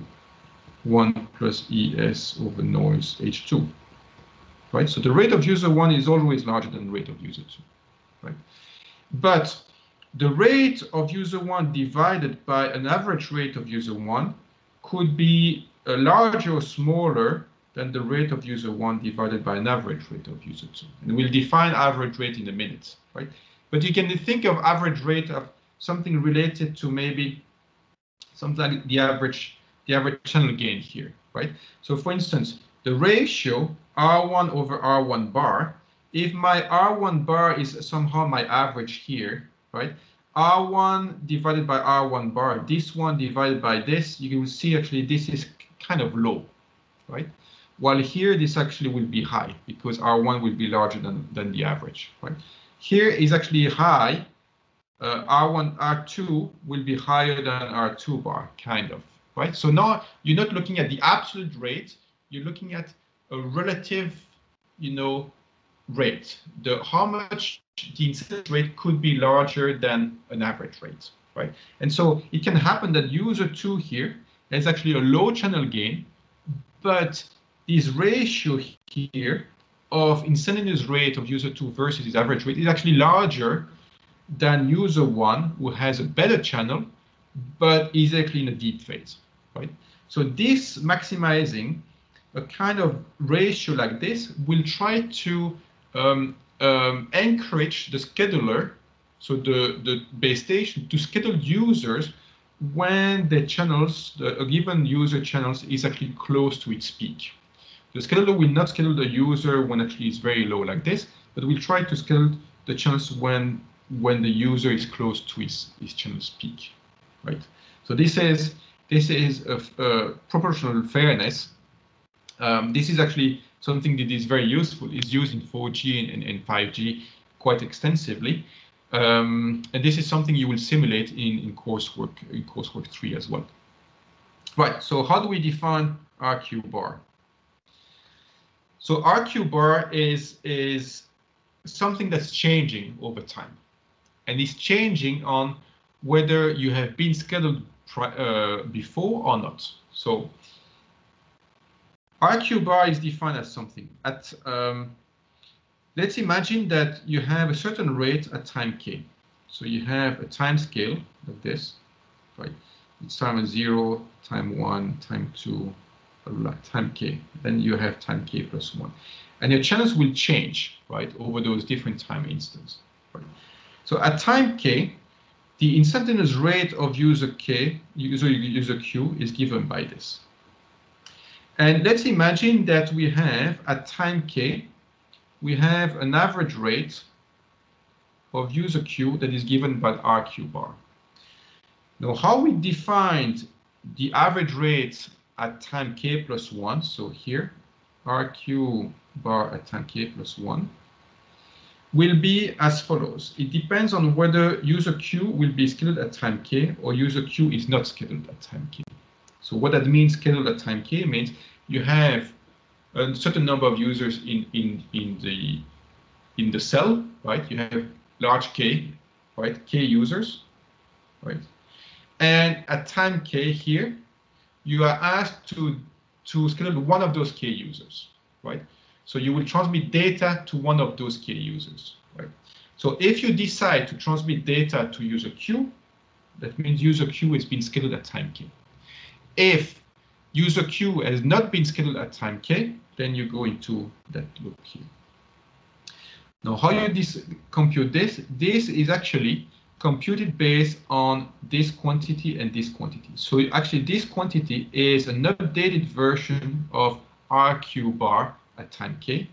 1 plus ES over noise H2. Right? So the rate of user 1 is always larger than the rate of user 2. Right? But the rate of user 1 divided by an average rate of user 1 could be uh, larger or smaller than the rate of user 1 divided by an average rate of user 2. And we'll define average rate in a minute, right? But you can think of average rate of something related to maybe something like the average, the average channel gain here, right? So for instance, the ratio R1 over R1 bar, if my R1 bar is somehow my average here, right? R1 divided by R1 bar, this one divided by this, you will see actually this is kind of low, right? While here, this actually will be high because R1 will be larger than, than the average, right? Here is actually high. Uh, R1, R2 will be higher than R2 bar, kind of, right? So now you're not looking at the absolute rate, you're looking at a relative, you know, rate. The how much the incidence rate could be larger than an average rate, right? And so it can happen that user two here has actually a low channel gain, but this ratio here of instantaneous rate of user two versus its average rate is actually larger than user one who has a better channel, but is actually in a deep phase, right? So this maximizing a kind of ratio like this will try to um, um, encourage the scheduler, so the, the base station, to schedule users when the channels, the, a given user channels is actually close to its peak. The scheduler will not schedule the user when actually it's very low like this, but we'll try to schedule the channels when when the user is close to his, his channel's peak, right? So this is this is a, a proportional fairness. Um, this is actually something that is very useful. is used in 4G and, and 5G quite extensively. Um, and this is something you will simulate in, in coursework in coursework three as well. Right, so how do we define RQ bar? So RQ bar is, is something that's changing over time. And it's changing on whether you have been scheduled uh, before or not. So RQ bar is defined as something. At um, Let's imagine that you have a certain rate at time k. So you have a time scale like this, right? It's time zero, time one, time two, time k. Then you have time k plus one. And your channels will change, right, over those different time instants. Right? So at time k, the instantaneous rate of user k, user, user q, is given by this. And let's imagine that we have at time k, we have an average rate of user q that is given by RQ bar. Now, how we defined the average rate at time k plus 1. So here, RQ bar at time k plus 1 will be as follows. It depends on whether user q will be scheduled at time k or user q is not scheduled at time k. So what that means scheduled at time k means you have a certain number of users in, in, in the in the cell, right? You have large k, right? K users, right? And at time k here, you are asked to, to schedule one of those K users, right? So you will transmit data to one of those K users, right? So if you decide to transmit data to user Q, that means user Q has been scheduled at time K. If user Q has not been scheduled at time K, then you go into that loop here. Now, how you compute this? This is actually computed based on this quantity and this quantity. So actually this quantity is an updated version of RQ bar at time k.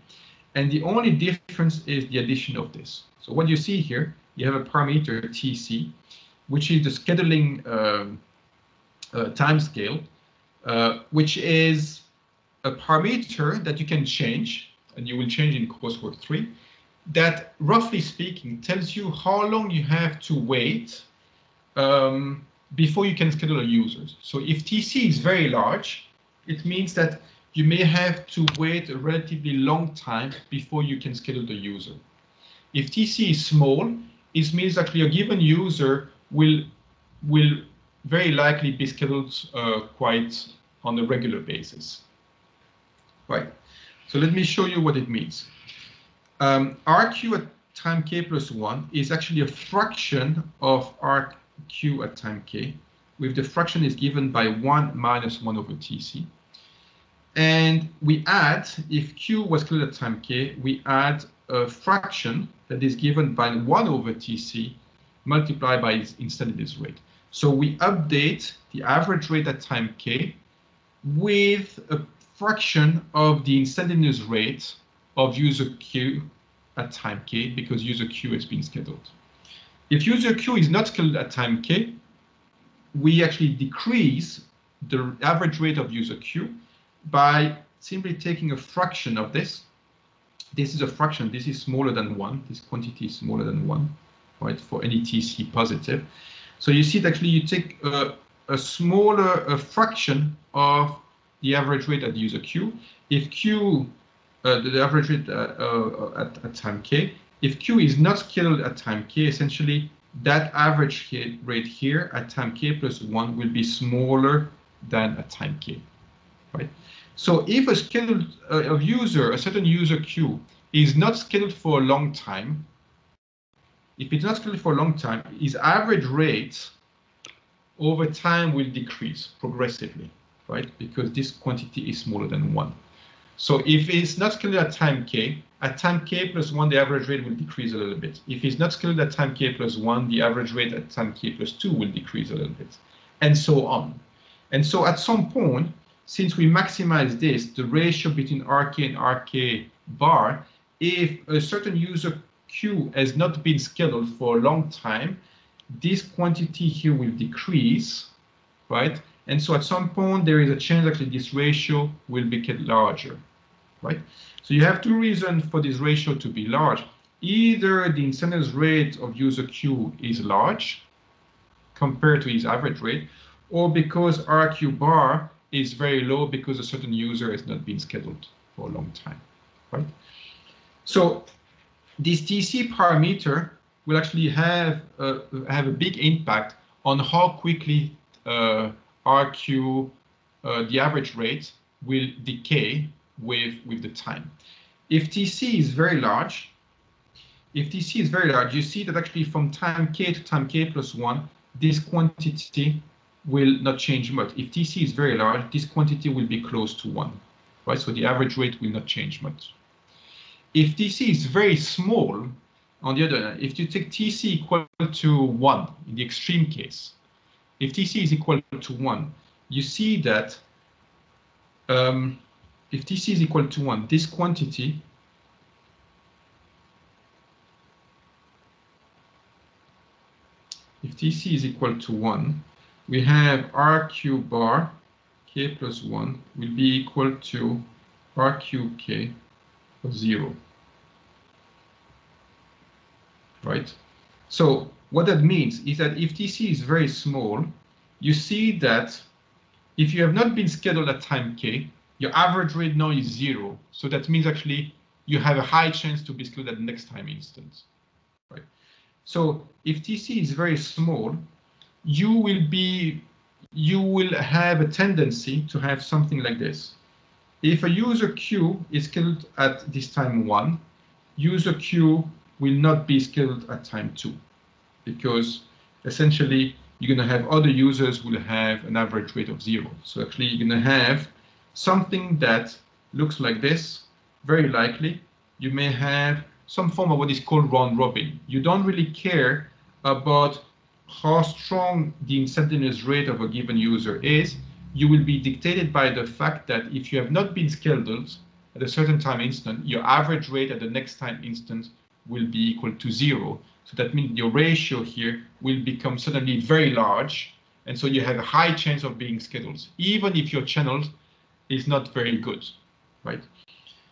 And the only difference is the addition of this. So what you see here, you have a parameter TC, which is the scheduling um, uh, time scale, uh, which is a parameter that you can change, and you will change in coursework three, that roughly speaking tells you how long you have to wait um, before you can schedule a user. So if TC is very large, it means that you may have to wait a relatively long time before you can schedule the user. If TC is small, it means that your given user will will very likely be scheduled uh, quite on a regular basis. Right. So let me show you what it means. Um, RQ at time k plus 1 is actually a fraction of RQ at time k, with the fraction is given by 1 minus 1 over tc. And we add, if q was clear at time k, we add a fraction that is given by 1 over tc multiplied by its instantaneous rate. So we update the average rate at time k with a fraction of the instantaneous rate of user q at time k because user q has been scheduled. If user Q is not scheduled at time k, we actually decrease the average rate of user Q by simply taking a fraction of this. This is a fraction. This is smaller than 1. This quantity is smaller than 1, right, for any TC positive. So you see that actually you take a, a smaller a fraction of the average rate at user Q. If Q, uh, the average rate uh, uh, at, at time K, if Q is not scheduled at time K, essentially that average rate here at time K plus 1 will be smaller than at time K, right? So if a scheduled uh, user, a certain user Q is not scheduled for a long time, if it's not scheduled for a long time, his average rate over time will decrease progressively, right? Because this quantity is smaller than one. So if it's not scheduled at time k, at time k plus 1, the average rate will decrease a little bit. If it's not scheduled at time k plus 1, the average rate at time k plus 2 will decrease a little bit, and so on. And so at some point, since we maximize this, the ratio between RK and RK bar, if a certain user Q has not been scheduled for a long time, this quantity here will decrease, right? And so at some point, there is a chance actually this ratio will become larger, right? So you have two reasons for this ratio to be large. Either the incidence rate of user Q is large compared to his average rate, or because RQ bar is very low because a certain user has not been scheduled for a long time, right? So this TC parameter will actually have uh, have a big impact on how quickly uh, RQ, uh, the average rate, will decay with with the time. If TC is very large, if TC is very large, you see that actually from time k to time k plus one, this quantity will not change much. If TC is very large, this quantity will be close to one, right? So the average rate will not change much. If TC is very small, on the other hand, if you take TC equal to one in the extreme case, if TC is equal to one, you see that um, if TC is equal to one, this quantity if TC is equal to 1, we have RQ bar k plus 1 will be equal to RQK of 0. Right? So what that means is that if TC is very small, you see that if you have not been scheduled at time k, your average rate now is 0. So that means actually you have a high chance to be scheduled at next time instance. Right? So if TC is very small, you will be you will have a tendency to have something like this. If a user Q is scheduled at this time one, user Q will not be scheduled at time two, because essentially you're going to have other users who will have an average rate of zero. So actually you're going to have something that looks like this, very likely. You may have some form of what is called round robin. You don't really care about how strong the instantaneous rate of a given user is, you will be dictated by the fact that if you have not been scheduled at a certain time instant, your average rate at the next time instant will be equal to zero. So that means your ratio here will become suddenly very large. And so you have a high chance of being scheduled, even if your channel is not very good, right?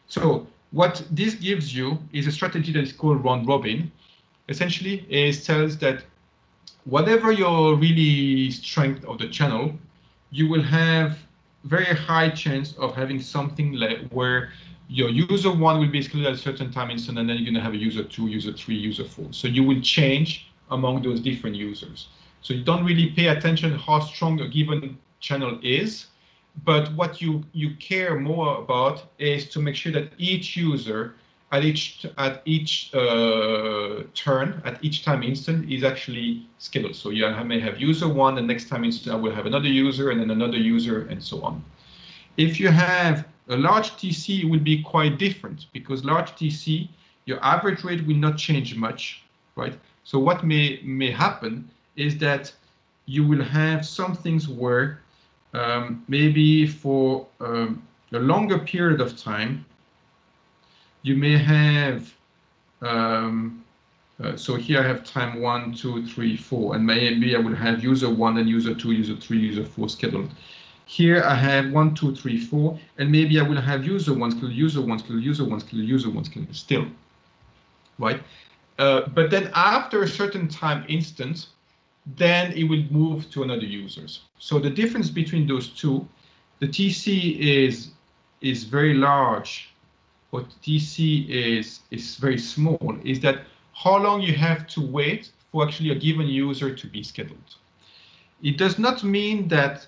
So what this gives you is a strategy that is called round robin. Essentially, it tells that whatever your really strength of the channel, you will have very high chance of having something like where your user one will be excluded at a certain time instant, and then you're going to have a user two, user three, user four. So you will change among those different users. So you don't really pay attention how strong a given channel is, but what you, you care more about is to make sure that each user at each at each uh, turn, at each time instant is actually scheduled. So you may have user one, the next time instant I will have another user, and then another user, and so on. If you have a large TC, it will be quite different because large TC, your average rate will not change much, right? So what may may happen is that you will have some things where um, maybe for um, a longer period of time, you may have um, Uh, so here I have time one, two, three, four, and maybe I will have user one and user two, user three, user four scheduled. Here I have one, two, three, four, and maybe I will have user one scheduled, user one scheduled, user one scheduled, user one scheduled still, right? Uh, but then after a certain time instance, then it will move to another users. So the difference between those two, the TC is is very large, but TC is is very small. Is that how long you have to wait for actually a given user to be scheduled. It does not mean that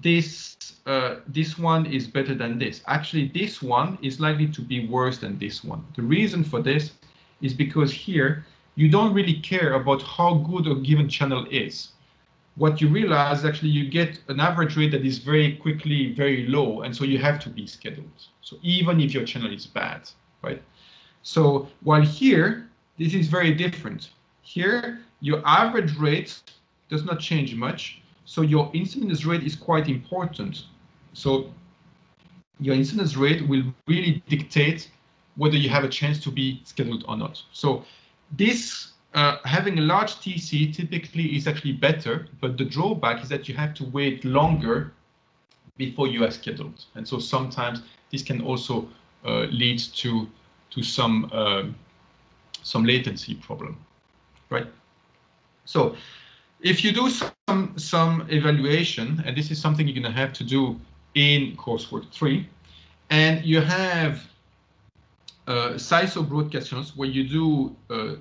this uh, this one is better than this. Actually, this one is likely to be worse than this one. The reason for this is because here you don't really care about how good a given channel is. What you realize actually you get an average rate that is very quickly very low, and so you have to be scheduled. So even if your channel is bad, right? So while here this is very different. Here, your average rate does not change much, so your incidence rate is quite important. So your incidence rate will really dictate whether you have a chance to be scheduled or not. So this uh, having a large TC typically is actually better, but the drawback is that you have to wait longer before you are scheduled. And so sometimes this can also uh, lead to to some um, some latency problem, right? So if you do some, some evaluation, and this is something you're going to have to do in coursework three, and you have uh, SISO broadcast channels where you do uh,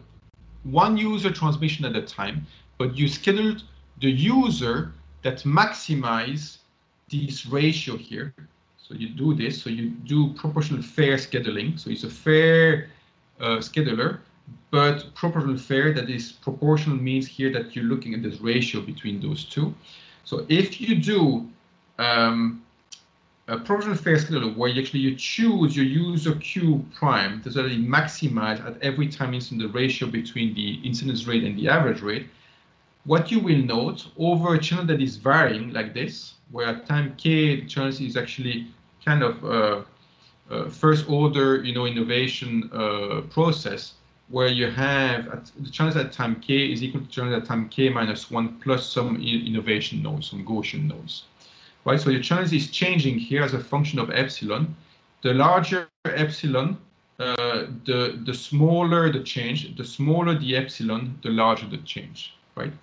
one user transmission at a time, but you scheduled the user that maximize this ratio here. So you do this, so you do proportional fair scheduling. So it's a fair uh, scheduler but proportional fair, that is proportional means here that you're looking at this ratio between those two. So if you do um, a proportional fair scheduler where you actually you choose your user Q prime to already maximize at every time instant the ratio between the incidence rate and the average rate, what you will note over a channel that is varying like this, where at time k the channel is actually kind of uh, uh, first order, you know, innovation uh, process, where you have at, the challenge at time k is equal to challenge at time k minus 1 plus some innovation noise, some Gaussian noise. Right, so your challenge is changing here as a function of epsilon. The larger epsilon, uh, the, the smaller the change, the smaller the epsilon, the larger the change, right?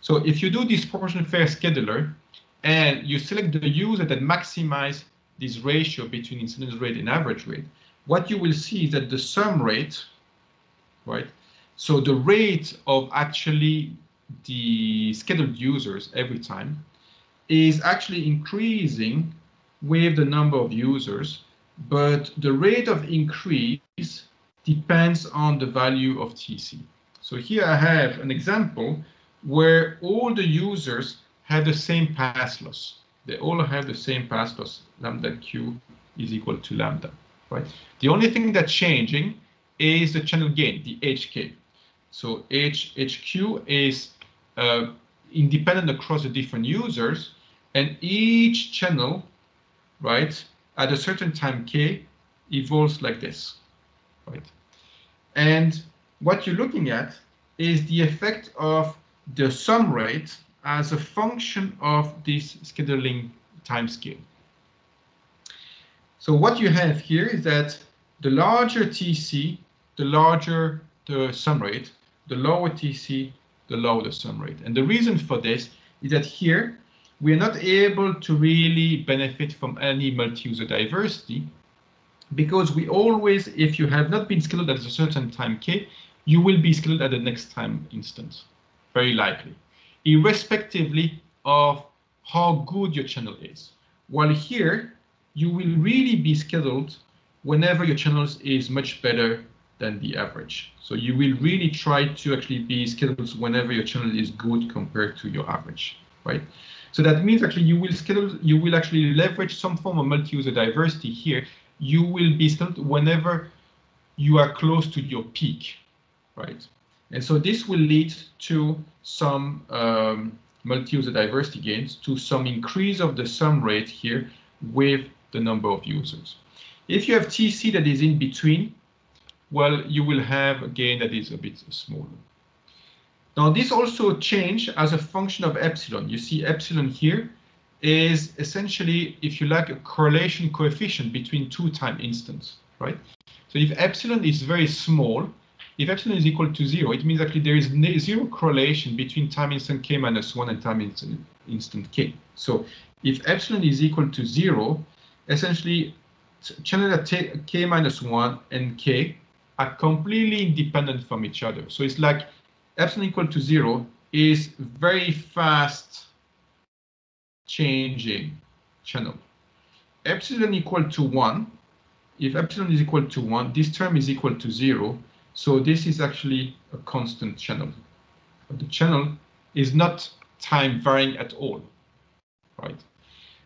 So if you do this proportion fair scheduler and you select the user that maximize this ratio between incidence rate and average rate, what you will see is that the sum rate right? So the rate of actually the scheduled users every time is actually increasing with the number of users, but the rate of increase depends on the value of TC. So here I have an example where all the users have the same path loss. They all have the same path loss, lambda q is equal to lambda, right? The only thing that's changing is the channel gain, the HK. So H, HQ is uh, independent across the different users, and each channel, right, at a certain time k, evolves like this, right? And what you're looking at is the effect of the sum rate as a function of this scheduling time scale. So what you have here is that the larger TC the larger the sum rate, the lower TC, the lower the sum rate. And the reason for this is that here we are not able to really benefit from any multi-user diversity because we always, if you have not been scheduled at a certain time k, you will be scheduled at the next time instance, very likely, irrespectively of how good your channel is. While here, you will really be scheduled whenever your channel is much better than the average. So you will really try to actually be scheduled whenever your channel is good compared to your average, right? So that means actually you will schedule, you will actually leverage some form of multi-user diversity here. You will be scheduled whenever you are close to your peak, right? And so this will lead to some um, multi-user diversity gains, to some increase of the sum rate here with the number of users. If you have TC that is in between, well, you will have a gain that is a bit smaller. Now, this also change as a function of epsilon. You see epsilon here is essentially, if you like, a correlation coefficient between two time instants, right? So if epsilon is very small, if epsilon is equal to zero, it means actually there is zero correlation between time instant k minus one and time instant, instant k. So if epsilon is equal to zero, essentially channel at k minus one and k are completely independent from each other. So it's like epsilon equal to zero is very fast changing channel. Epsilon equal to one, if epsilon is equal to one, this term is equal to zero. So this is actually a constant channel. But the channel is not time varying at all, right?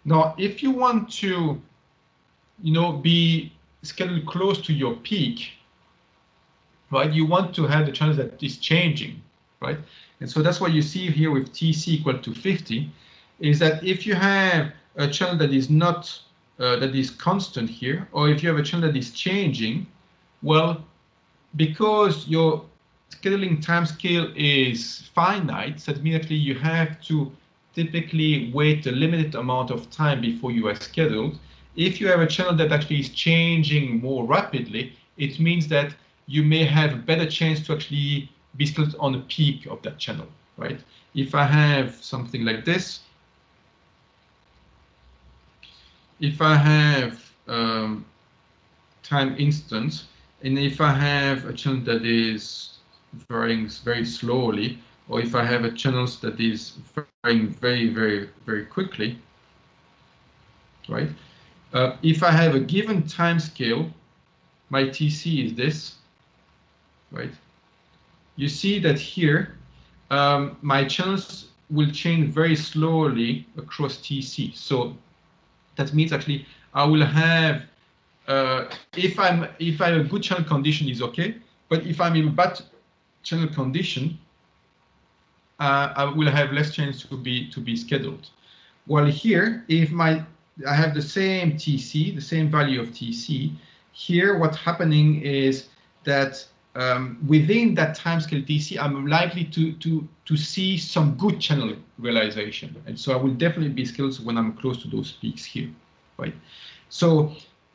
Now, if you want to, you know, be scheduled close to your peak, right? You want to have the channel that is changing, right? And so that's what you see here with TC equal to 50, is that if you have a channel that is not, uh, that is constant here, or if you have a channel that is changing, well, because your scheduling time scale is finite, means actually you have to typically wait a limited amount of time before you are scheduled. If you have a channel that actually is changing more rapidly, it means that you may have a better chance to actually be scheduled on the peak of that channel, right? If I have something like this, if I have um, time instance, and if I have a channel that is varying very slowly, or if I have a channel that is varying very, very, very quickly, right? Uh, if I have a given time scale, my TC is this, right? You see that here, um, my channels will change very slowly across TC. So that means actually I will have, uh, if I'm if I have a good channel condition is okay, but if I'm in bad channel condition, uh, I will have less chance to be to be scheduled. While here, if my I have the same TC, the same value of TC, here what's happening is that um, within that timescale TC, I'm likely to, to, to see some good channel realization. And so I will definitely be skilled when I'm close to those peaks here, right? So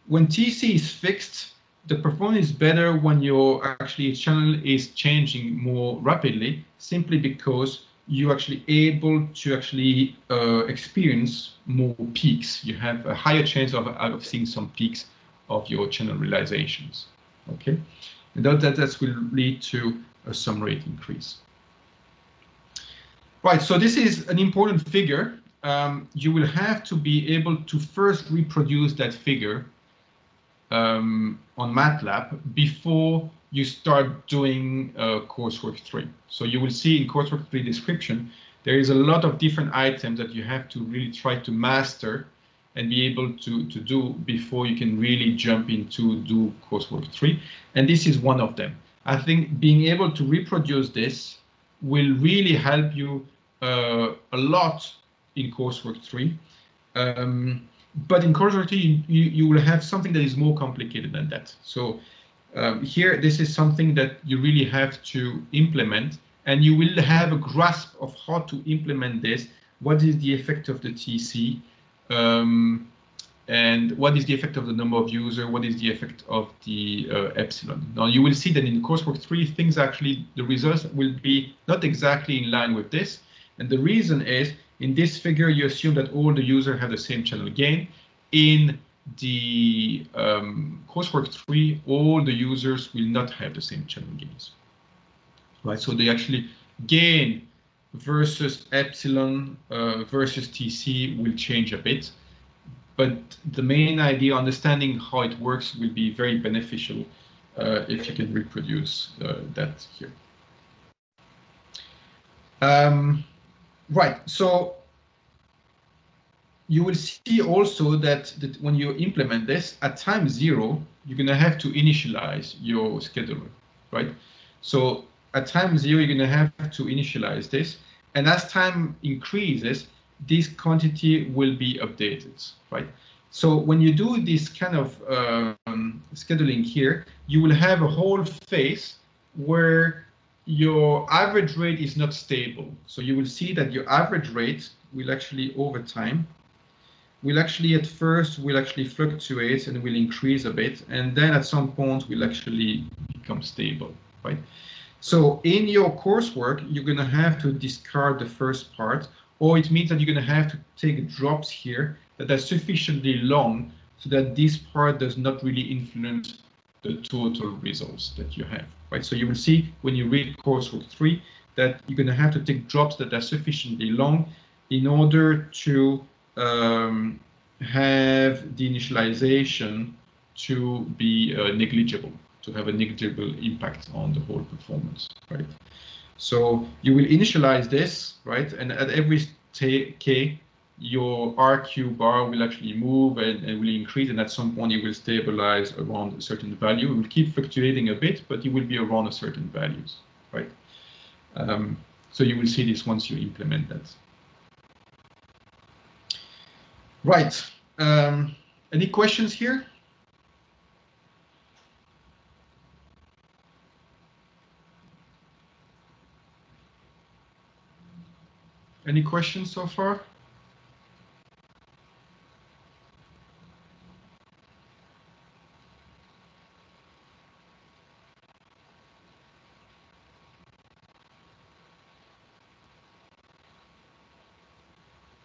when TC is fixed, the performance is better when your actually channel is changing more rapidly, simply because you're actually able to actually uh, experience more peaks. You have a higher chance of, of seeing some peaks of your channel realizations. Okay, and that, that will lead to a some rate increase. Right, so this is an important figure. Um, you will have to be able to first reproduce that figure um, on MATLAB before you start doing uh, coursework 3. So you will see in coursework 3 description, there is a lot of different items that you have to really try to master and be able to, to do before you can really jump into do coursework 3. And this is one of them. I think being able to reproduce this will really help you uh, a lot in coursework 3. Um, but in coursework 3, you, you will have something that is more complicated than that. So um, here, this is something that you really have to implement, and you will have a grasp of how to implement this. What is the effect of the TC? Um, and what is the effect of the number of users? What is the effect of the uh, epsilon? Now you will see that in coursework three, things actually, the results will be not exactly in line with this. And the reason is in this figure, you assume that all the users have the same channel gain. In the um, coursework three, all the users will not have the same channel gains. Right, so they actually gain versus epsilon uh, versus TC will change a bit. But the main idea, understanding how it works, will be very beneficial uh, if you can reproduce uh, that here. Um, right, so you will see also that, that when you implement this, at time zero, you're going to have to initialize your scheduler, right? So at time zero, you're going to have to initialize this. And as time increases, this quantity will be updated, right? So when you do this kind of um, scheduling here, you will have a whole phase where your average rate is not stable. So you will see that your average rate will actually over time will actually at first will actually fluctuate and will increase a bit and then at some point will actually become stable right so in your coursework you're going to have to discard the first part or it means that you're going to have to take drops here that are sufficiently long so that this part does not really influence the total results that you have right? So you will see when you read coursework 3 that you're going to have to take drops that are sufficiently long in order to um, have the initialization to be uh, negligible, to have a negligible impact on the whole performance, right? So you will initialize this, right? And at every k, your RQ bar will actually move and, and, will increase, and at some point it will stabilize around a certain value. It will keep fluctuating a bit, but it will be around a certain values, right? Um, so you will see this once you implement that. Right. Um, any questions here? Any questions so far?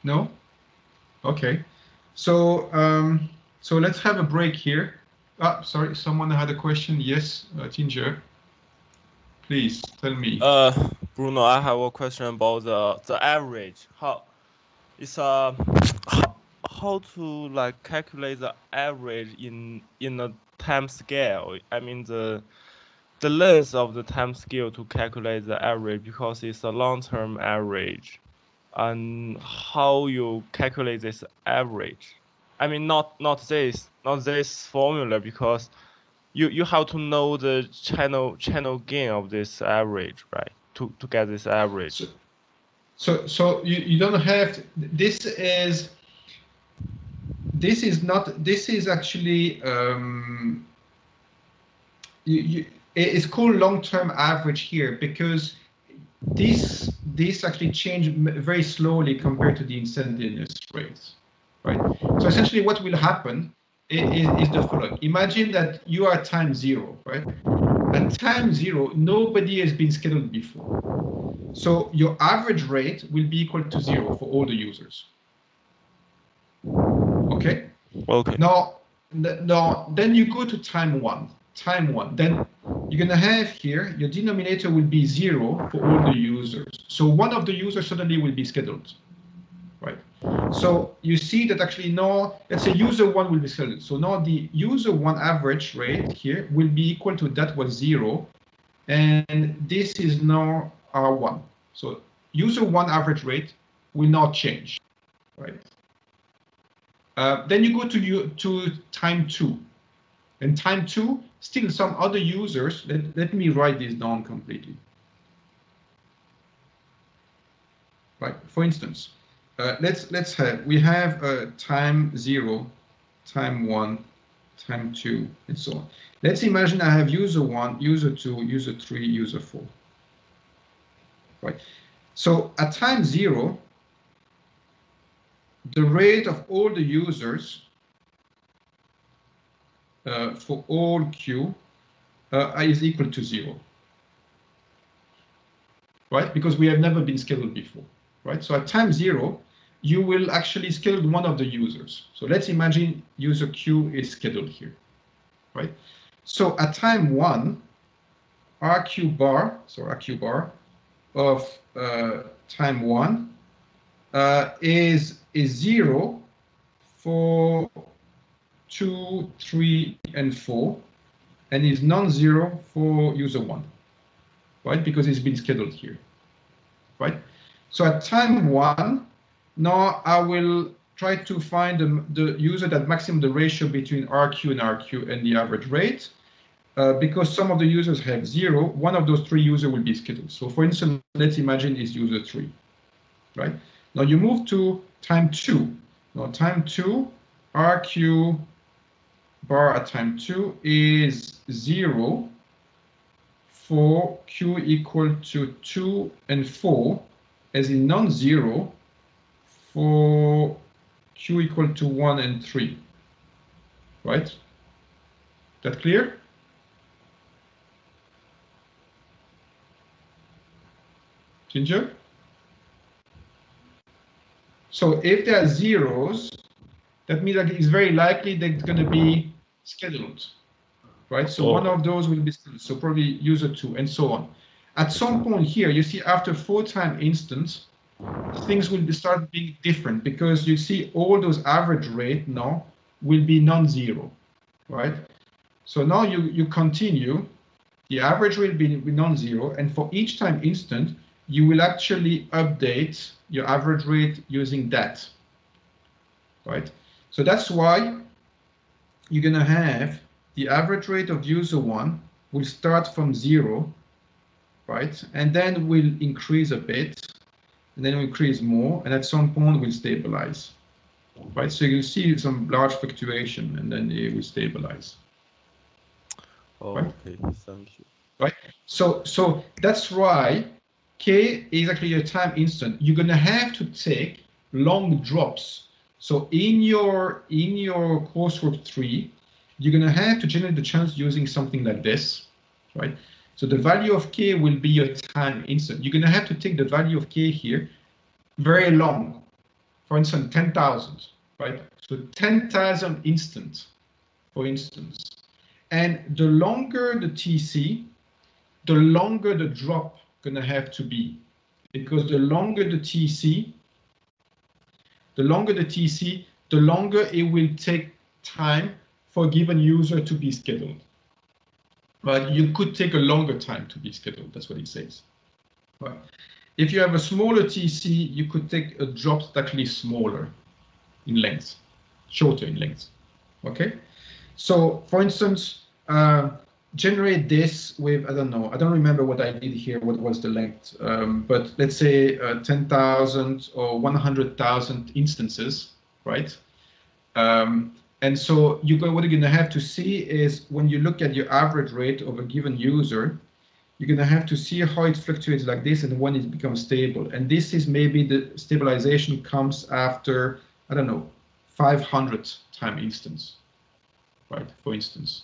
No? Okay. So um, so let's have a break here. Ah, sorry, someone had a question. Yes, uh, Ginger. Please tell me. Uh, Bruno, I have a question about the the average. How it's uh how, how to like calculate the average in in a time scale. I mean the the length of the time scale to calculate the average because it's a long term average and how you calculate this average. I mean, not not this, not this formula because you you have to know the channel channel gain of this average, right? To to get this average. So, so, so you, you don't have to, this is this is not this is actually um, you, you, it's called long-term average here because this this actually changed very slowly compared to the instantaneous rates, right? So essentially, what will happen is, is the following: Imagine that you are time zero, right? At time zero, nobody has been scheduled before, so your average rate will be equal to zero for all the users. Okay. Okay. Now, now, then you go to time one time one. Then you're going to have here, your denominator will be zero for all the users. So one of the users suddenly will be scheduled? So you see that actually now, let's say user one will be scheduled. So now the user one average rate here will be equal to that was zero. And this is now R1. So user one average rate will not change, right? Uh, then you go to, you, to time two. And time two, still some other users, let, let me write this down completely. Right, for instance, uh, let's let's have we have uh, time zero, time one, time two, and so on. Let's imagine I have user one, user two, user three, user four. Right. So at time zero, the rate of all the users uh, for all q uh, is equal to zero. Right? Because we have never been scheduled before. Right? So at time zero, you will actually schedule one of the users. So let's imagine user Q is scheduled here. Right? So at time one, RQ bar, so RQ bar of uh, time one uh, is is zero for 2, 3, and 4, and is non-zero for user 1, right? Because it's been scheduled here, right? So at time 1, now I will try to find the, the user that maximum the ratio between RQ and RQ and the average rate. Uh, because some of the users have zero, one of those three users will be scheduled. So for instance, let's imagine is user three, right? Now you move to time two. Now time two, RQ bar at time 2 is 0 for Q equal to 2 and 4 as in non-zero for Q equal to 1 and 3. Right? That clear? Ginger? So if there are zeros, that means that it's very likely that it's going to be scheduled, right? So oh. one of those will be scheduled, so probably user two and so on. At some point here, you see after four time instance, things will start being different because you see all those average rate now will be non-zero, right? So now you, you continue, the average will be, be non-zero, and for each time instant, you will actually update your average rate using that, right? So that's why you're gonna have the average rate of user one will start from zero, right? And then will increase a bit, and then will increase more, and at some point will stabilize, right? So you see some large fluctuation, and then it will stabilize. Oh, right? okay, thank you. Right. So so that's why K is actually a time instant. You're gonna have to take long drops. So in your in your coursework three, you're gonna have to generate the chance using something like this, right? So the value of K will be your time instant. You're gonna have to take the value of K here very long. For instance, 10,000, right? So 10,000 instant, for instance. And the longer the TC, the longer the drop going to have to be because the longer the TC, the longer the TC, the longer it will take time for a given user to be scheduled. But you could take a longer time to be scheduled. That's what it says. Right. If you have a smaller TC, you could take a drop that's actually smaller in length, shorter in length. Okay. So, for instance, uh, generate this with, I don't know, I don't remember what I did here, what was the length, um, but let's say uh, 10,000 or 100,000 instances, right? Um, and so you go, what you're going to have to see is when you look at your average rate of a given user, you're going to have to see how it fluctuates like this and when it becomes stable. And this is maybe the stabilization comes after, I don't know, 500 time instance, right? For instance.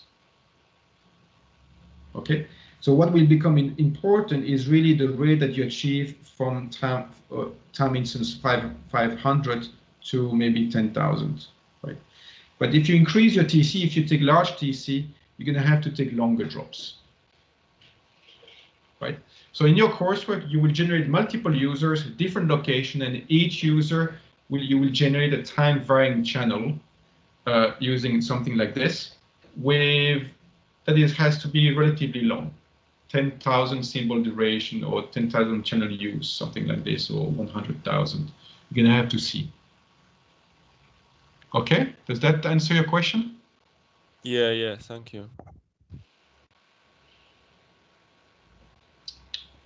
Okay, so what will become in, important is really the rate that you achieve from time, uh, time instance five, 500 to maybe 10,000, right? But if you increase your TC, if you take large TC, you're going to have to take longer drops, right? So in your coursework, you will generate multiple users, different location, and each user will you will generate a time varying channel uh, using something like this with that is has to be relatively long. 10,000 symbol duration or 10,000 channel use, something like this, or 100,000. You're gonna have to see. Okay, does that answer your question? Yeah, yeah, thank you.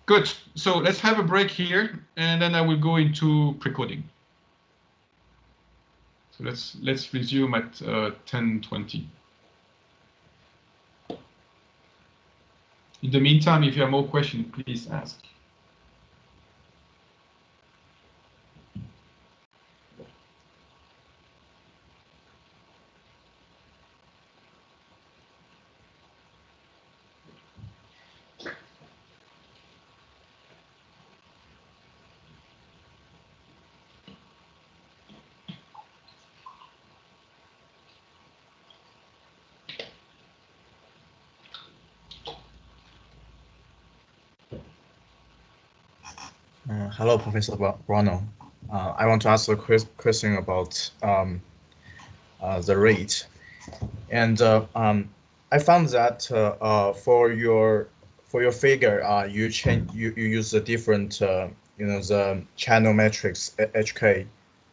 Good, so let's have a break here and then I will go into pre-coding. So let's let's resume at uh, 10.20. In the meantime, if you have more questions, please ask. Hello, Professor Bruno. Uh, I want to ask a question about um, uh, the rate. And uh, um, I found that uh, uh, for your for your figure, uh, you change you, you use the different you know the channel matrix HK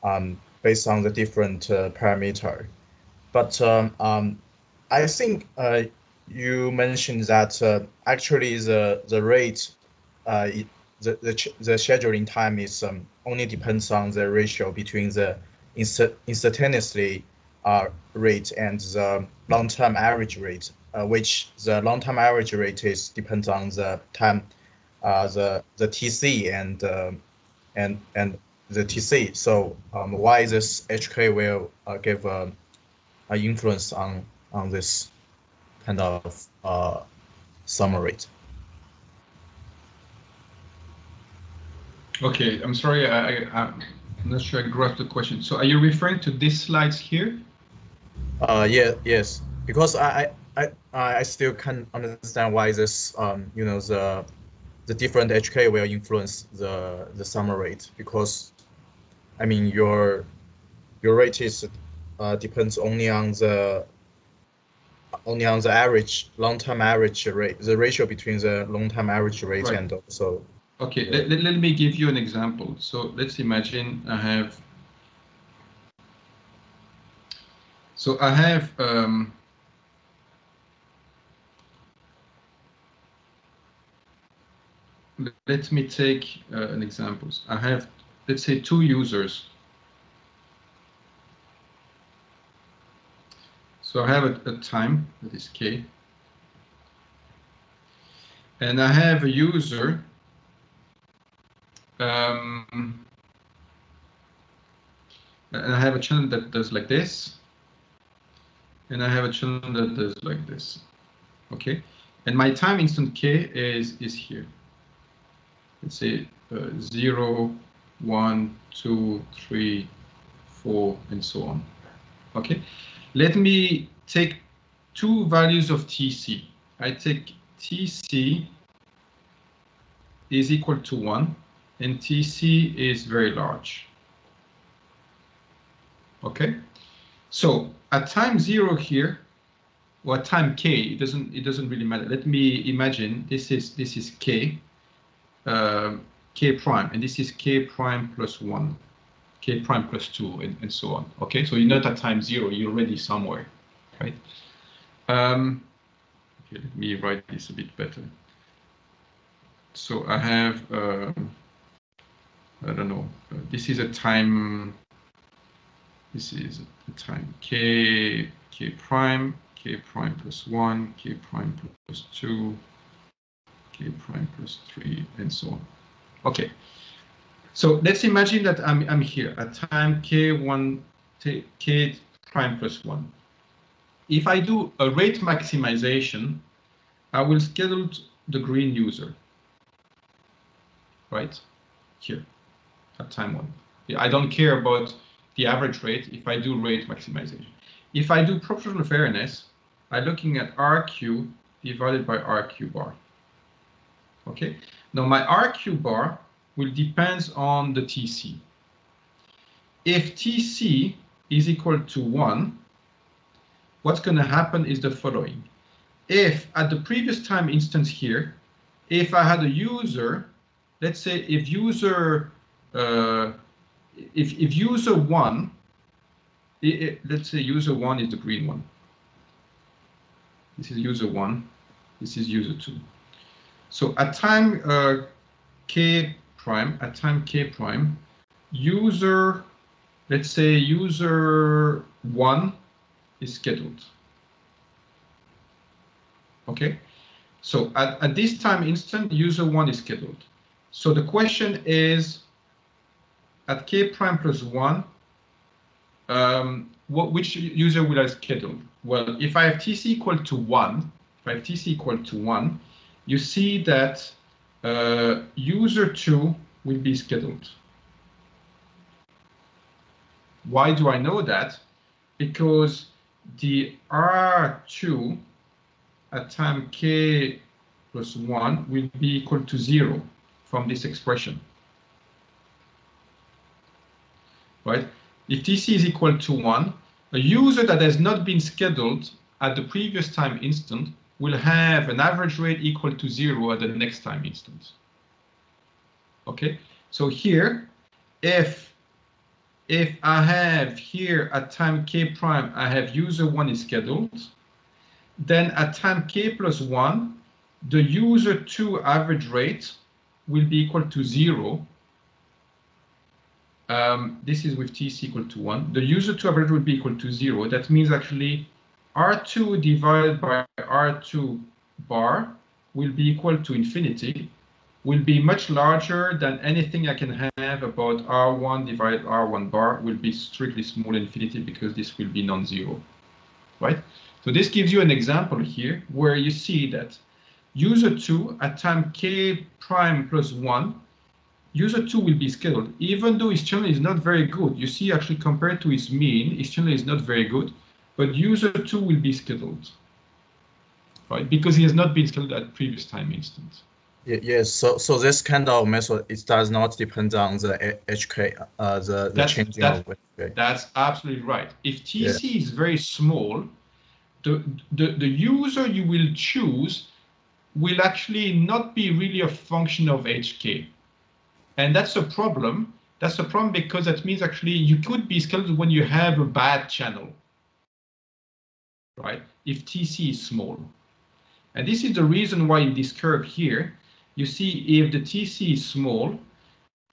um, based on the different parameter. But um, um, I think you mentioned that actually the the rate the, the, the scheduling time is um, only depends on the ratio between the instantaneously uh, rate and the long-term average rate, uh, which the long-term average rate is depends on the time, uh, the the TC and uh, and and the TC. So um, why this HK will uh, give uh, an influence on on this kind of uh, sum rate? Okay, I'm sorry, I, I, I'm not sure I grasped the question. So are you referring to these slides here? Uh, yeah, yes, because I, I, I, I still can't understand why this, um, you know, the, the different HK will influence the the sum rate because, I mean, your, your rate is, uh, depends only on the, only on the average long-term average rate, the ratio between the long-term average rate Right. and also, Okay, let, let, let me give you an example. So let's imagine I have. So I have. Um, let me take uh, an example. I have, let's say, two users. So I have a, a time that is k. And I have a user um, and I have a channel that does like this, and I have a channel that does like this. Okay, and my time instant k is is here. Let's say uh, zero, one, two, three, four, and so on. Okay, let me take two values of tc. I take tc is equal to one and TC is very large. Okay, so at time zero here, or at time k, it doesn't it doesn't really matter. Let me imagine this is this is k, um, k prime, and this is k prime plus one, k prime plus two, and, and so on. Okay, so you're not at time zero, you're already somewhere, right? Um, okay, let me write this a bit better. So I have. Um, I don't know. This is a time. This is a time k k prime k prime plus one k prime plus two k prime plus three and so on. Okay. So let's imagine that I'm I'm here at time k one t, k prime plus one. If I do a rate maximization, I will schedule the green user. Right here at time one. I don't care about the average rate if I do rate maximization. If I do proportional fairness, I'm looking at RQ divided by RQ bar. Okay, now my RQ bar will depend on the TC. If TC is equal to one, what's going to happen is the following. If at the previous time instance here, if I had a user, let's say if user uh, if, if user one, i i let's say user one is the green one. This is user one, this is user two. So at time uh, k prime, at time k prime, user, let's say user one is scheduled. Okay, so at, at this time instant, user one is scheduled. So the question is, at k prime plus one, um, what, which user will I schedule? Well, if I have tc equal to one, if I have tc equal to one, you see that uh, user two will be scheduled. Why do I know that? Because the R2 at time k plus one will be equal to zero from this expression. Right? If TC is equal to one, a user that has not been scheduled at the previous time instant will have an average rate equal to zero at the next time instant. Okay, so here, if if I have here at time k prime, I have user one is scheduled, then at time k plus one, the user two average rate will be equal to zero um, this is with TC equal to 1. The user 2 average would be equal to 0. That means actually R2 divided by R2 bar will be equal to infinity, will be much larger than anything I can have about R1 divided R1 bar will be strictly small infinity because this will be non-zero, right? So this gives you an example here where you see that user 2 at time k prime plus 1 user 2 will be scheduled, even though his channel is not very good. You see, actually, compared to his mean, his channel is not very good, but user 2 will be scheduled, right? Because he has not been scheduled at previous time instance. Yes, so so this kind of method it does not depend on the HK, uh, the, the that's, changing that's, of HK. That's absolutely right. If TC yeah. is very small, the, the the user you will choose will actually not be really a function of HK. And that's a problem. That's a problem because that means actually you could be scaled when you have a bad channel, right? If TC is small. And this is the reason why in this curve here, you see if the TC is small,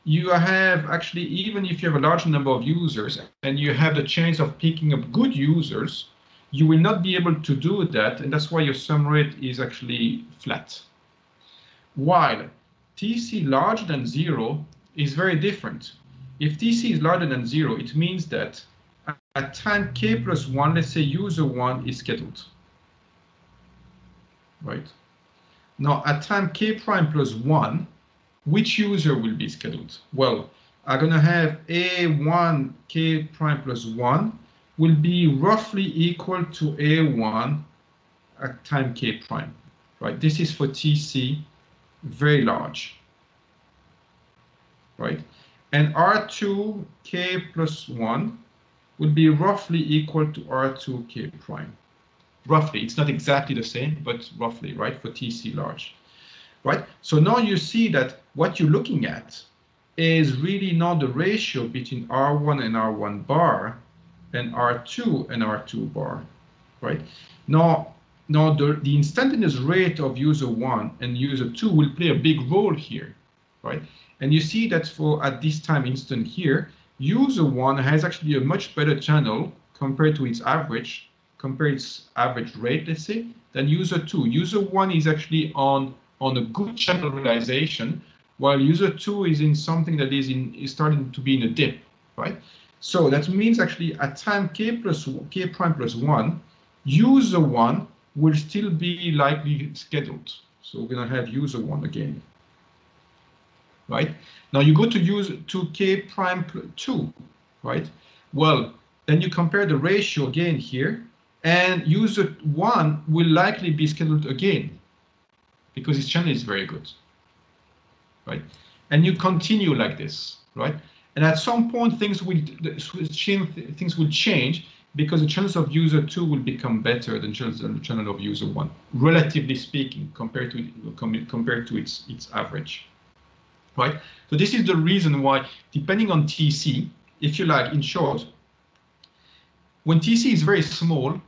you have actually, even if you have a large number of users and you have the chance of picking up good users, you will not be able to do that. And that's why your sum rate is actually flat. While TC larger than zero is very different. If TC is larger than zero, it means that at time k plus one, let's say user one is scheduled, right? Now at time k prime plus one, which user will be scheduled? Well, I'm gonna have a1 k prime plus one will be roughly equal to a1 at time k prime, right? This is for TC very large, right? And R2k plus 1 would be roughly equal to R2k prime. Roughly, it's not exactly the same, but roughly, right, for TC large, right? So now you see that what you're looking at is really not the ratio between R1 and R1 bar and R2 and R2 bar, right? Now, now, the, the instantaneous rate of user one and user two will play a big role here, right? And you see that for at this time instant here, user one has actually a much better channel compared to its average, compared its average rate, let's say, than user two. User one is actually on, on a good channel realization, while user two is in something that is in is starting to be in a dip, right? So that means actually at time k plus k prime plus one, user one will still be likely scheduled. So we're going to have user one again. Right? Now you go to use to k prime 2, right? Well, then you compare the ratio again here, and user 1 will likely be scheduled again because his channel is very good, right? And you continue like this, right? And at some point, things will things will change, because the channels of user 2 will become better than the channel of user 1, relatively speaking, compared to compared to its its average. Right? So this is the reason why, depending on TC, if you like, in short, when TC is very small,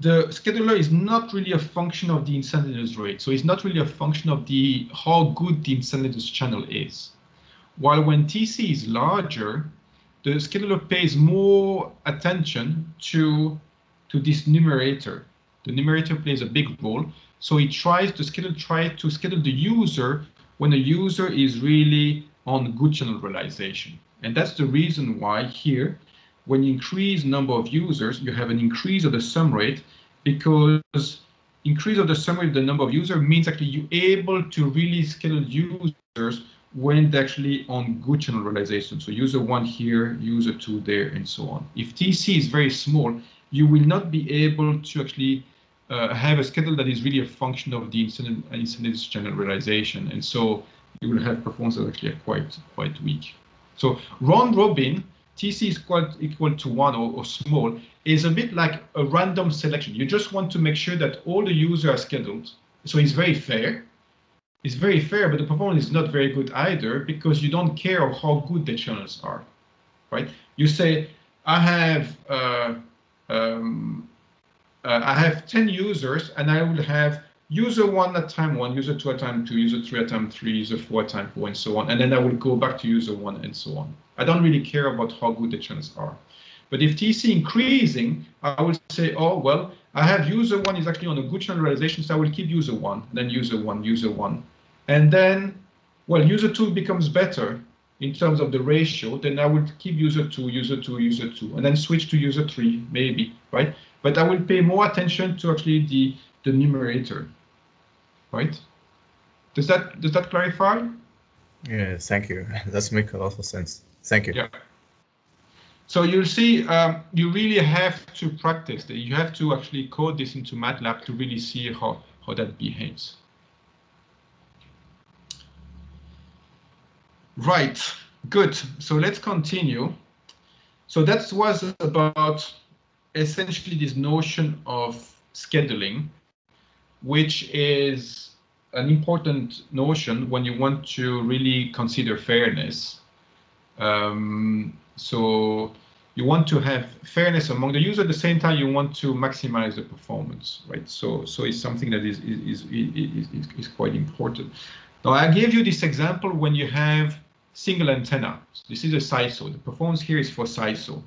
the scheduler is not really a function of the instantaneous rate. So it's not really a function of the how good the instantaneous channel is. While when TC is larger, the scheduler pays more attention to, to this numerator. The numerator plays a big role. So it tries to schedule, try to schedule the user when the user is really on good channel realization. And that's the reason why here, when you increase number of users, you have an increase of the sum rate because increase of the sum rate of the number of users means actually you're able to really schedule users went actually on good channel realization. So user one here, user two there, and so on. If TC is very small, you will not be able to actually uh, have a schedule that is really a function of the incident, channel realization. And so you will have performance that actually are quite, quite weak. So round robin, TC is quite equal to one or, or small, is a bit like a random selection. You just want to make sure that all the users are scheduled. So it's very fair is very fair, but the performance is not very good either because you don't care of how good the channels are, right? You say, I have uh, um, uh, I have 10 users and I will have user one at time one, user two at time two, user three at time three, user four at time four, and so on. And then I will go back to user one and so on. I don't really care about how good the channels are. But if TC increasing, I will say, oh, well, I have user one is actually on a good channel realization, so I will keep user one, then user one, user one. And then, well, user two becomes better in terms of the ratio, then I will keep user two, user two, user two, and then switch to user three, maybe, right? But I will pay more attention to actually the, the numerator, right? Does that does that clarify? Yeah, thank you. That makes a lot of sense. Thank you. Yeah. So you'll see, um, you really have to practice that. You have to actually code this into MATLAB to really see how, how that behaves. Right, good. So let's continue. So that was about essentially this notion of scheduling, which is an important notion when you want to really consider fairness. Um, so you want to have fairness among the user at the same time you want to maximize the performance, right? So so it's something that is is is is, is quite important. Now I gave you this example when you have single antenna. So this is a SISO. The performance here is for SISO.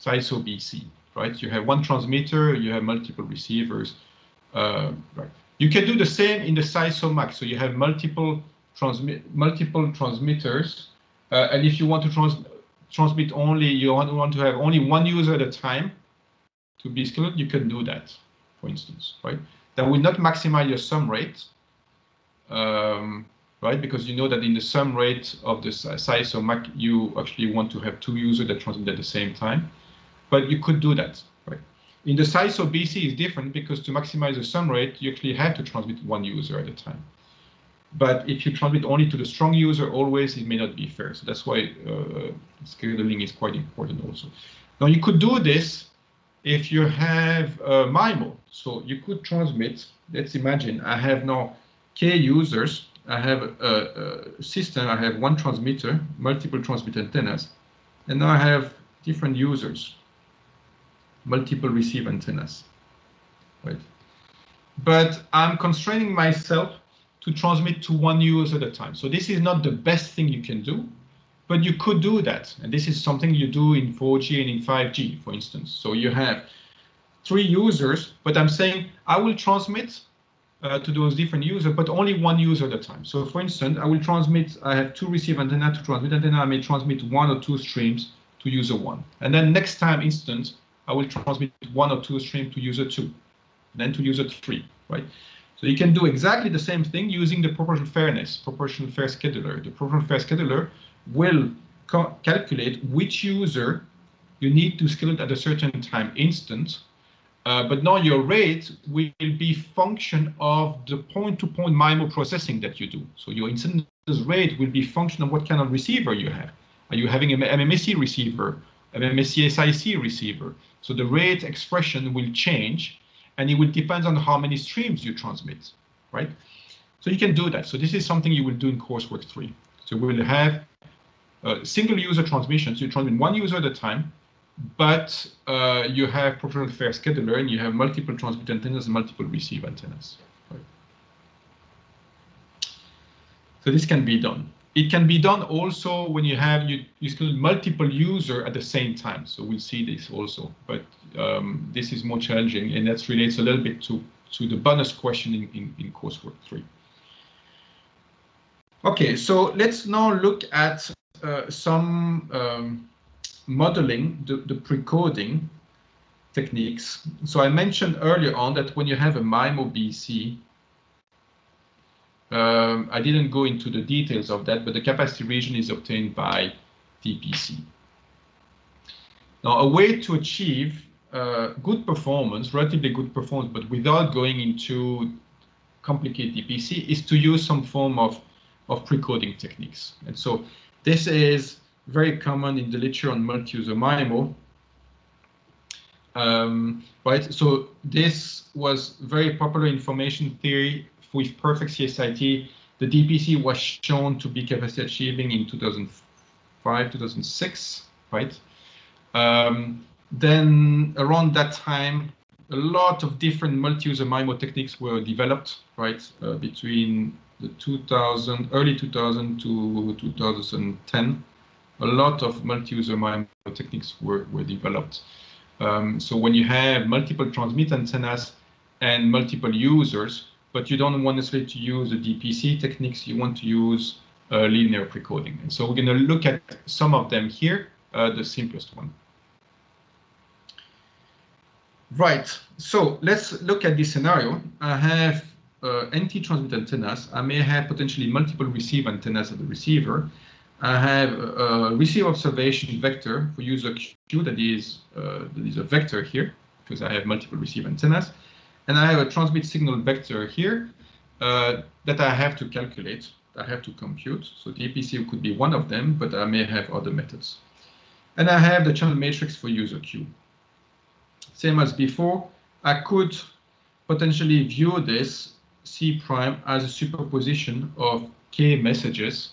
SISO BC, right? You have one transmitter, you have multiple receivers, uh, right? You can do the same in the SISO MAC. So you have multiple transmit multiple transmitters, uh, and if you want to trans transmit only, you want, want to have only one user at a time to be scheduled, you can do that, for instance, right? That will not maximize your sum rate, um, right? Because you know that in the sum rate of the SISO MAC, you actually want to have two users that transmit at the same time, but you could do that, right? In the SISO BC is different because to maximize the sum rate, you actually have to transmit one user at a time. But if you transmit only to the strong user, always it may not be fair. So that's why uh, scheduling is quite important also. Now you could do this if you have a MIMO. So you could transmit, let's imagine I have now K users. I have a, a system, I have one transmitter, multiple transmit antennas, and now I have different users, multiple receive antennas, right? But I'm constraining myself to transmit to one user at a time. So this is not the best thing you can do, but you could do that. And this is something you do in 4G and in 5G, for instance. So you have three users, but I'm saying I will transmit uh, to those different users, but only one user at a time. So for instance, I will transmit, I have two receive antenna to transmit antenna, I may transmit one or two streams to user one. And then next time instance, I will transmit one or two streams to user two, then to user three, right? So you can do exactly the same thing using the proportional fairness, proportional fair scheduler. The proportional fair scheduler will calculate which user you need to schedule at a certain time instant. Uh, but now your rate will be function of the point-to-point -point MIMO processing that you do. So your instance rate will be function of what kind of receiver you have. Are you having an MMSE receiver, an MMSE SIC receiver? So the rate expression will change and it will depend on how many streams you transmit, right? So you can do that. So this is something you will do in coursework three. So we will have uh, single user transmissions. You transmit one user at a time, but uh, you have proportional fair scheduler and you have multiple transmit antennas and multiple receive antennas. Right? So this can be done. It can be done also when you have you, you still multiple user at the same time. So we'll see this also, but um, this is more challenging and that relates a little bit to, to the bonus question in, in, in coursework three. Okay, so let's now look at uh, some um, modeling, the, the pre-coding techniques. So I mentioned earlier on that when you have a MIMO BC, um, I didn't go into the details of that, but the capacity region is obtained by DPC. Now, a way to achieve uh, good performance, relatively good performance, but without going into complicated DPC is to use some form of, of pre-coding techniques. And so this is very common in the literature on multi-user MIMO. Um, right, so this was very popular information theory with perfect CSIT, the DPC was shown to be capacity achieving in 2005, 2006, right? Um, then around that time, a lot of different multi-user MIMO techniques were developed, right, uh, between the 2000, early 2000 to 2010. A lot of multi-user MIMO techniques were, were developed. Um, so when you have multiple transmit antennas and multiple users, but you don't want necessarily to use the DPC techniques, you want to use uh, linear precoding. And so we're going to look at some of them here, uh, the simplest one. Right, so let's look at this scenario. I have uh, NT-transmit antennas. I may have potentially multiple receive antennas at the receiver. I have a receive observation vector for user Q that is, uh, that is a vector here because I have multiple receive antennas. And I have a transmit signal vector here uh, that I have to calculate, I have to compute. So DPC could be one of them, but I may have other methods. And I have the channel matrix for user Q. Same as before, I could potentially view this C prime as a superposition of K messages,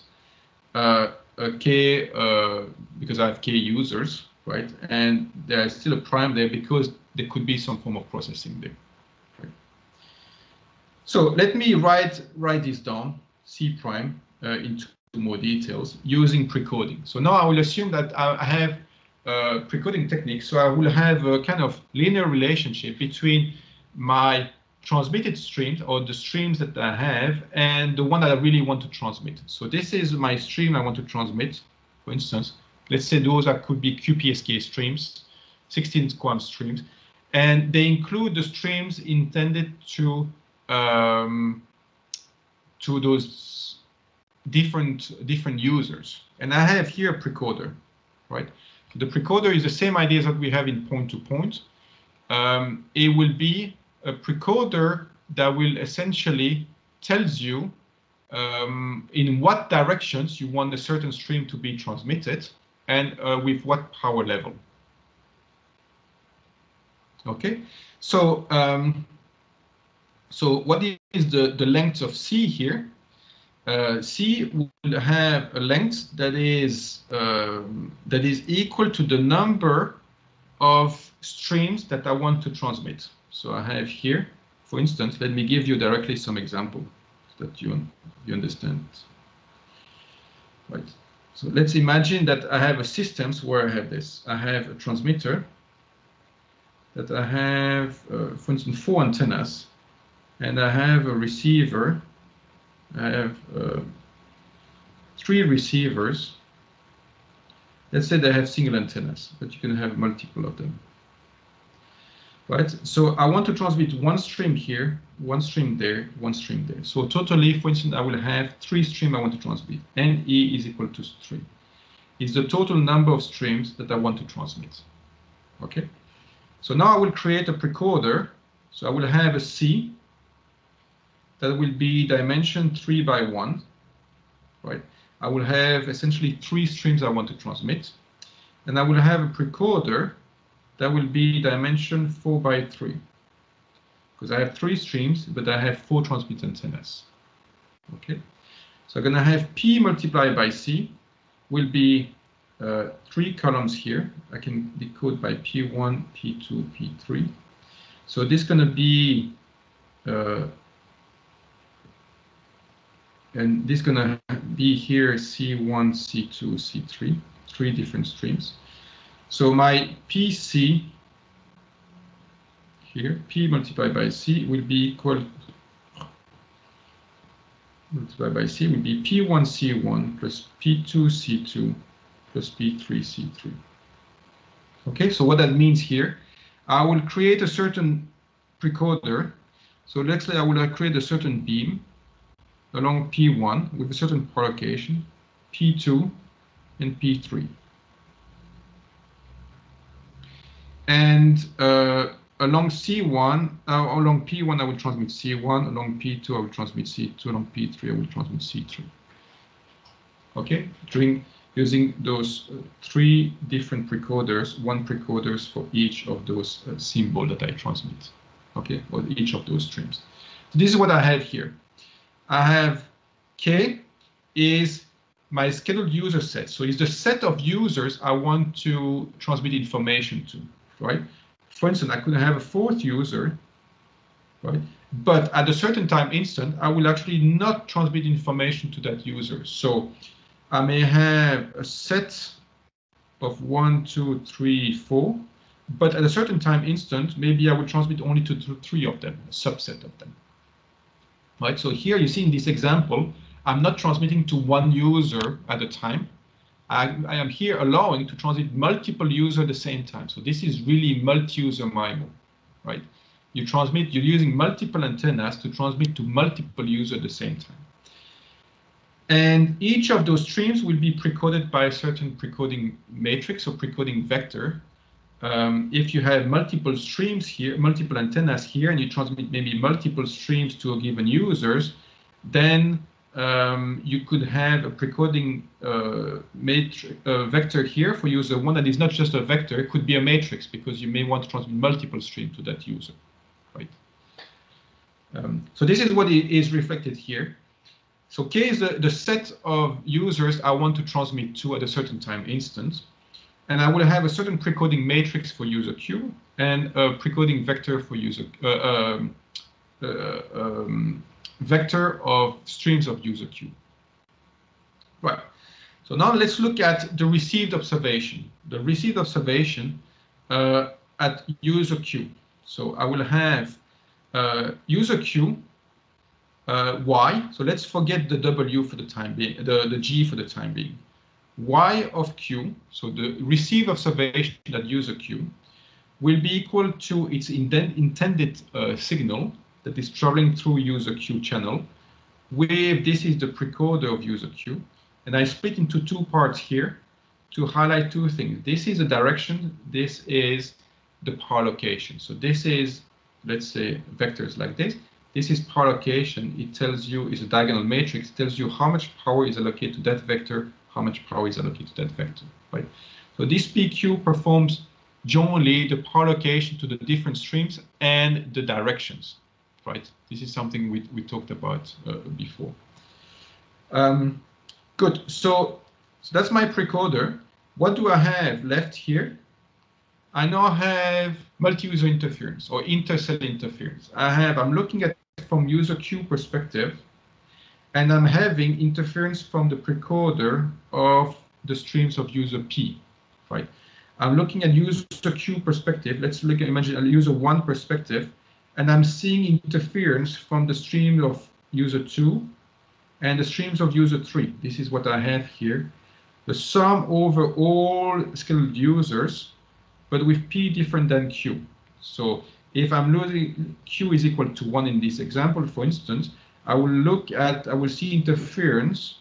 uh, K uh, because I have K users, right? And there's still a prime there because there could be some form of processing there. Right? So let me write write this down, C prime, uh, into more details using precoding. So now I will assume that I have uh, precoding technique. So I will have a kind of linear relationship between my transmitted streams or the streams that I have and the one that I really want to transmit. So this is my stream I want to transmit. For instance, let's say those are could be QPSK streams, 16 QAM streams, and they include the streams intended to um, to those different different users. And I have here a precoder, right? The precoder is the same idea that we have in point-to-point. -point. Um, it will be a precoder that will essentially tells you um, in what directions you want a certain stream to be transmitted and uh, with what power level. Okay, so um, so what is the the length of C here? Uh, C will have a length that is um, that is equal to the number of streams that I want to transmit. So I have here, for instance, let me give you directly some example that you you understand. Right. So let's imagine that I have a systems where I have this. I have a transmitter that I have, uh, for instance, four antennas, and I have a receiver I have uh, three receivers. Let's say they have single antennas, but you can have multiple of them. Right, so I want to transmit one stream here, one stream there, one stream there. So totally, for instance, I will have three streams I want to transmit. NE is equal to three. It's the total number of streams that I want to transmit. Okay, so now I will create a precoder. So I will have a C that will be dimension three by one, right? I will have essentially three streams I want to transmit. And I will have a precoder that will be dimension four by three. Because I have three streams, but I have four transmit antennas. Okay, so I'm gonna have P multiplied by C will be uh, three columns here. I can decode by P1, P2, P3. So this is gonna be uh, and this is going to be here C1, C2, C3, three different streams. So my PC here, P multiplied by C will be equal multiplied by C will be P1 C1 plus P2 C2 plus P3 C3. Okay, so what that means here, I will create a certain precoder. So let's say I will create a certain beam along P1 with a certain provocation, P2 and P3. And uh, along C1, uh, along P1 I will transmit C1, along P2 I will transmit C2, along P3 I will transmit C3. Okay, during using those uh, three different precoders, one precoders for each of those uh, symbol that I transmit. Okay, or each of those streams. So this is what I have here. I have K is my scheduled user set. So it's the set of users I want to transmit information to, right? for instance, I could have a fourth user, right? But at a certain time instant, I will actually not transmit information to that user. So I may have a set of one, two, three, four, but at a certain time instant, maybe I will transmit only to three of them, a subset of them. Right, so here you see in this example, I'm not transmitting to one user at a time. I, I am here allowing to transmit multiple users at the same time. So this is really multi-user MIMO, right? You transmit, you're using multiple antennas to transmit to multiple users at the same time. And each of those streams will be precoded by a certain precoding matrix or precoding vector. Um, if you have multiple streams here, multiple antennas here, and you transmit maybe multiple streams to a given users, then um, you could have a precoding uh, matrix uh, vector here for user one that is not just a vector, it could be a matrix because you may want to transmit multiple streams to that user, right? Um, so this is what is reflected here. So K is the, the set of users I want to transmit to at a certain time instance. And I will have a certain precoding matrix for user Q and a precoding vector for user uh, um, uh, um, vector of streams of user Q. Right. So now let's look at the received observation. The received observation uh, at user Q. So I will have uh, user Q uh, y, so let's forget the w for the time being, the, the g for the time being. y of q, so the received observation at user q, will be equal to its intended uh, signal that is traveling through user q channel, where this is the precoder of user q. And I split into two parts here to highlight two things. This is a direction, this is the power allocation. So this is, let's say, vectors like this. This is power allocation. It tells you, it's a diagonal matrix, it tells you how much power is allocated to that vector, how much power is allocated to that vector, right? So this PQ performs jointly the power allocation to the different streams and the directions, right? This is something we, we talked about uh, before. Um, good, so, so that's my precoder. What do I have left here? I now have multi-user interference or intercell interference. I have, I'm looking at from user Q perspective, and I'm having interference from the precoder of the streams of user P, right? I'm looking at user Q perspective. Let's look at imagine a user one perspective, and I'm seeing interference from the stream of user two and the streams of user three. This is what I have here. The sum over all scheduled users, but with P different than Q. So if I'm losing Q is equal to 1 in this example, for instance, I will look at, I will see interference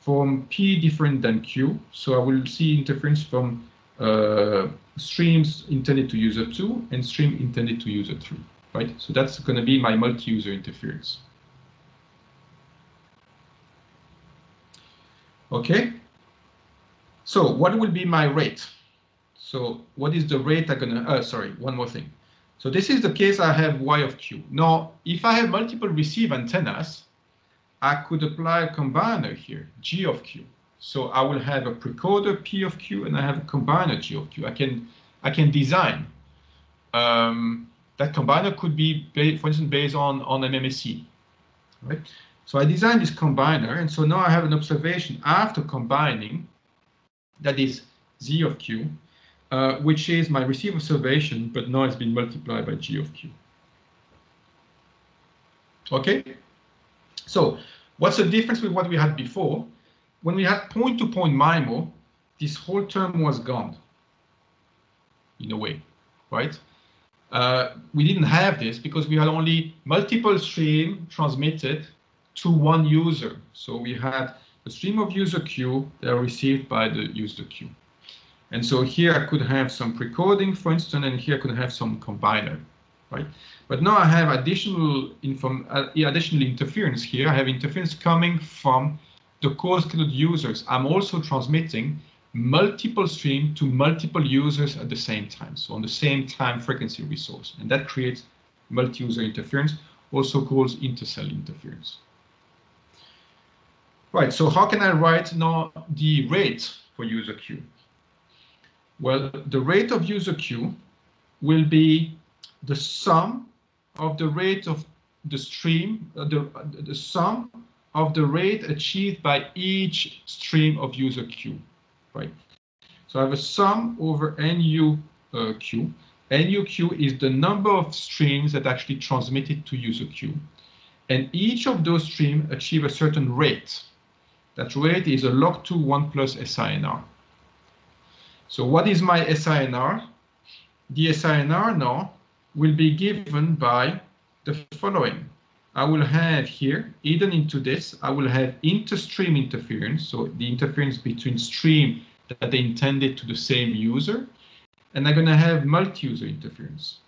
from P different than Q. So I will see interference from uh, streams intended to user 2 and stream intended to user 3, right? So that's going to be my multi-user interference. Okay. So what will be my rate? So what is the rate I'm gonna, uh, sorry, one more thing. So this is the case I have y of q. Now, if I have multiple receive antennas, I could apply a combiner here, g of q. So I will have a precoder p of q and I have a combiner g of q. I can, I can design. Um, that combiner could be, for instance, based on, on MMSE. Right? So I designed this combiner, and so now I have an observation after combining, that is z of q, uh, which is my receive observation, but now it's been multiplied by g of q. Okay, so what's the difference with what we had before? When we had point-to-point -point MIMO, this whole term was gone, in a way, right? Uh, we didn't have this because we had only multiple stream transmitted to one user. So we had a stream of user Q that are received by the user Q. And so here I could have some precoding, for instance, and here I could have some combiner, right? But now I have additional inform uh, additional interference here. I have interference coming from the co-scheduled users. I'm also transmitting multiple stream to multiple users at the same time. So on the same time frequency resource. And that creates multi-user interference, also called intercell interference. Right, so how can I write now the rate for user Q? Well, the rate of user Q will be the sum of the rate of the stream, uh, the, the sum of the rate achieved by each stream of user Q, right? So I have a sum over NU uh, Q. NUQ is the number of streams that actually transmitted to user Q. And each of those streams achieve a certain rate. That rate is a log 2 1 plus SINR. So what is my SINR? The SINR now will be given by the following. I will have here, hidden into this, I will have inter-stream interference, so the interference between stream that they intended to the same user, and I'm going to have multi-user interference.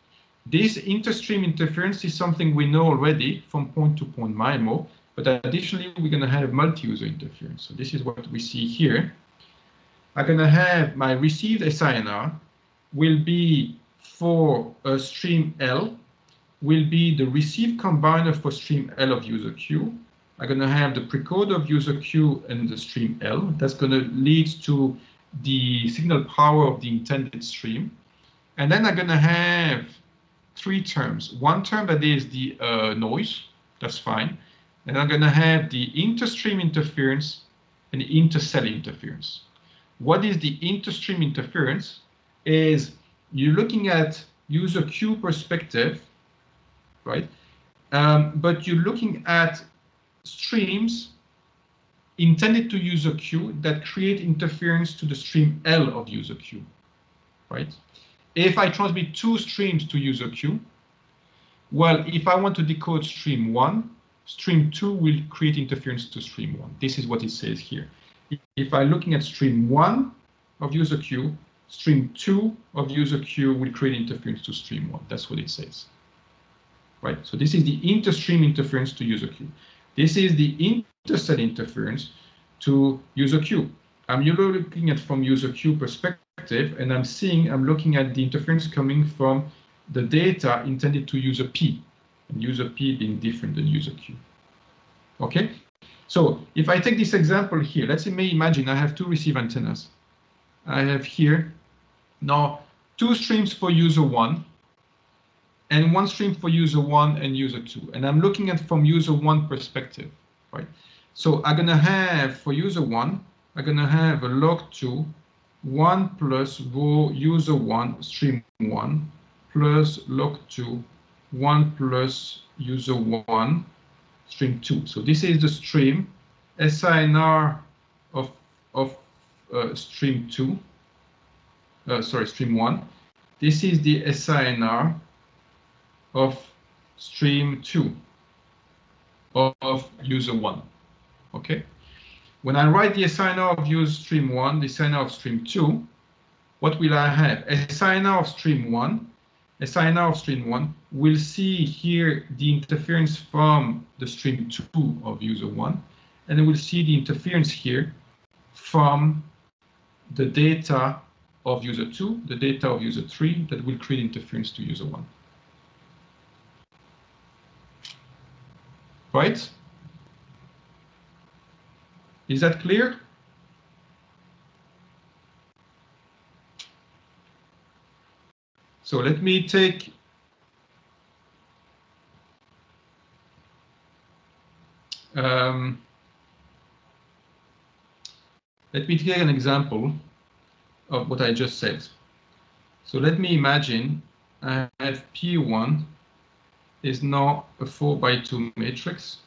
This inter-stream interference is something we know already from point-to-point -point MIMO, but additionally, we're going to have multi-user interference. So this is what we see here. I'm going to have my received SINR will be for a stream L, will be the receive combiner for stream L of user Q. I'm going to have the precoder of user Q and the stream L. That's going to lead to the signal power of the intended stream. And then I'm going to have three terms. One term that is the uh, noise, that's fine. And I'm going to have the interstream interference and the intercell interference. What is the interstream interference? Is you're looking at user Q perspective, right? Um, but you're looking at streams intended to user Q that create interference to the stream L of user Q, right? If I transmit two streams to user Q, well, if I want to decode stream one, stream two will create interference to stream one. This is what it says here. If I'm looking at stream one of user Q, stream two of user Q will create interference to stream one. That's what it says. Right, so this is the interstream interference to user Q. This is the intercell interference to user Q. I'm looking at from user Q perspective, and I'm seeing, I'm looking at the interference coming from the data intended to user P, and user P being different than user Q. Okay, so if I take this example here, let's imagine I have two receive antennas. I have here now two streams for user one and one stream for user one and user two. And I'm looking at from user one perspective, right? So I'm gonna have for user one, I'm gonna have a log two, one plus row user one, stream one, plus log two, one plus user one, stream two. So this is the stream SINR of, of uh, stream two, uh, sorry, stream one. This is the SINR of stream two of user one. Okay. When I write the SINR of user stream one, the SINR of stream two, what will I have? A SINR of stream one, a SINR of stream one will see here the interference from the stream two of user one, and we'll see the interference here from the data of user two, the data of user three that will create interference to user one. Right? Is that clear? So let me take um, let me take an example of what I just said. So let me imagine I have P1 is now a 4 by 2 matrix.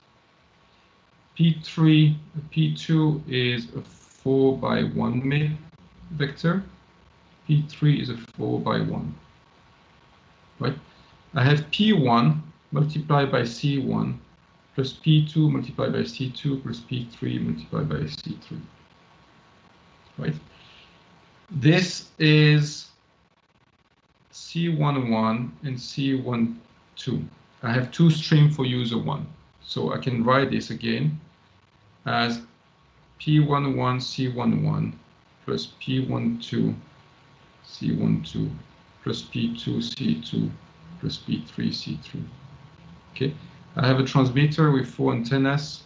P3, P2 is a 4 by 1 vector. P3 is a 4 by 1. Right? I have P1 multiplied by C1 plus P2 multiplied by C2 plus P3 multiplied by C3. Right? This is C11 and C12. I have two stream for user one. So I can write this again as P11 C11 plus P12 C12 plus P2 C2 plus P3 C3. Okay, I have a transmitter with four antennas.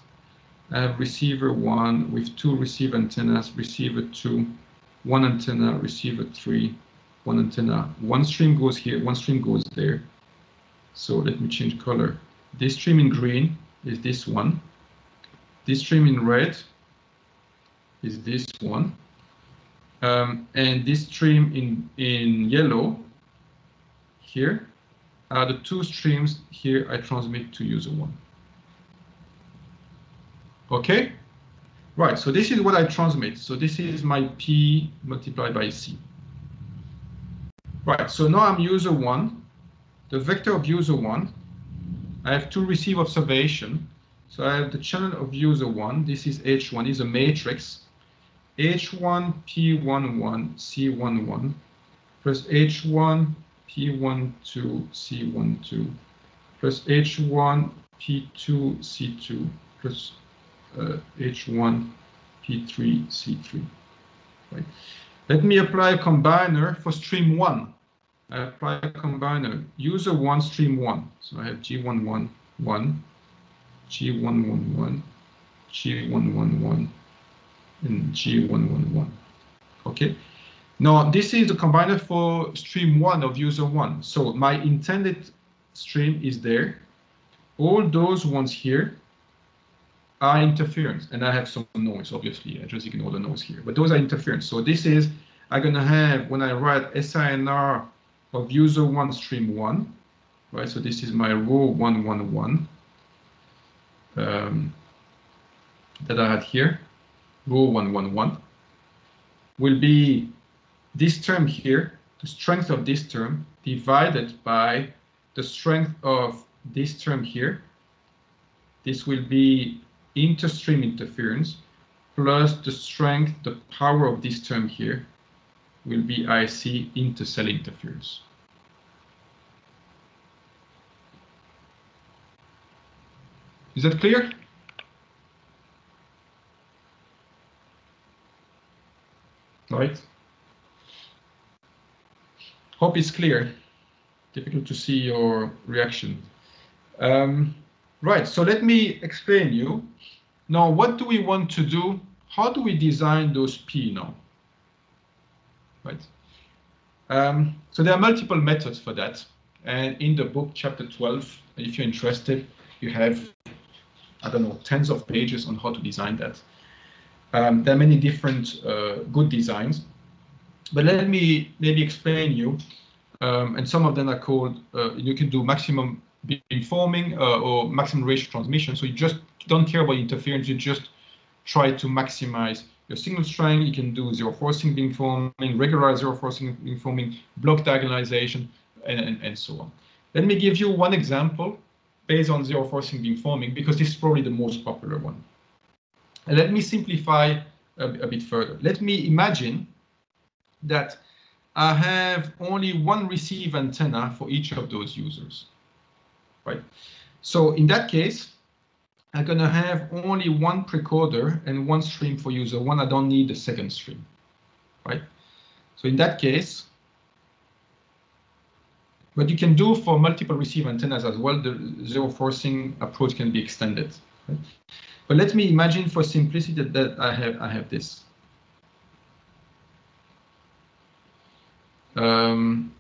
I have receiver one with two receive antennas, receiver two, one antenna, receiver three, one antenna. One stream goes here, one stream goes there. So let me change color. This stream in green is this one. This stream in red is this one. Um, and this stream in, in yellow here are the two streams here I transmit to user one. Okay? Right, so this is what I transmit. So this is my P multiplied by C. Right, so now I'm user one. The vector of user one, I have to receive observation. So I have the channel of user one. This is H1, is a matrix. H1, P11, C11, plus H1, P12, C12, plus H1, P2, C2, plus uh, H1, P3, C3. Right. Let me apply a combiner for stream 1. I apply a combiner, user 1, stream 1. So I have G111, G111, G111, and G111. Okay. Now, this is the combiner for stream 1 of user 1. So my intended stream is there. All those ones here are interference, and I have some noise, obviously. I just ignore the noise here, but those are interference. So this is, I'm going to have, when I write SINR of user 1 stream 1, right? So this is my row 111 um, that I had here, row 111, will be this term here, the strength of this term, divided by the strength of this term here. This will be interstream interference plus the strength, the power of this term here will be IC into intercell interference. Is that clear? Right. Hope it's clear. Difficult to see your reaction. Um, right, so let me explain you. Now, what do we want to do? How do we design those P now? Right. Um, so there are multiple methods for that. And in the book, chapter 12, if you're interested, you have, I don't know, tens of pages on how to design that. Um, there are many different uh, good designs. But let me maybe explain you, um, and some of them are called, uh, you can do maximum beamforming uh, or maximum ratio transmission. So you just don't care about interference, you just try to maximize your signal strength. You can do zero forcing beamforming, regular zero forcing beamforming, block diagonalization, and, and, and so on. Let me give you one example based on zero forcing beamforming because this is probably the most popular one. And let me simplify a, a bit further. Let me imagine that I have only one receive antenna for each of those users, right? So in that case, I'm gonna have only one precoder and one stream for user one. I don't need the second stream, right? So in that case, what you can do for multiple receive antennas as well, the zero forcing approach can be extended. Right? But let me imagine for simplicity that I have I have this. Um,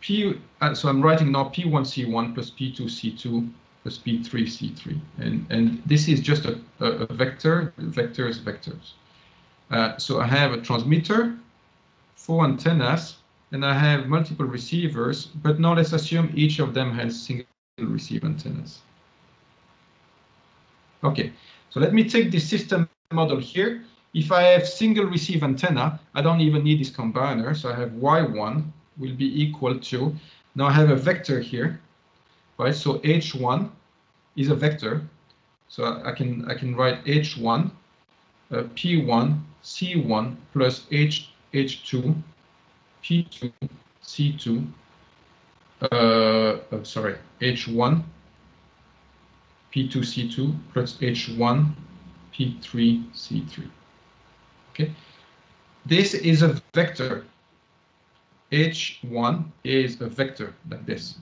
P, uh, so I'm writing now P1C1 plus P2C2 plus P3C3. And, and this is just a, a, a vector, vectors, vectors. Uh, so I have a transmitter, four antennas, and I have multiple receivers, but now let's assume each of them has single receive antennas. Okay, so let me take this system model here. If I have single receive antenna, I don't even need this combiner. So I have y1 will be equal to, now I have a vector here, right? So h1 is a vector. So I can I can write h1 uh, p1 c1 plus h h2 p2 c2 uh, uh, sorry h1 p2 c2 plus h1 p3 c3 okay this is a vector h1 is a vector like this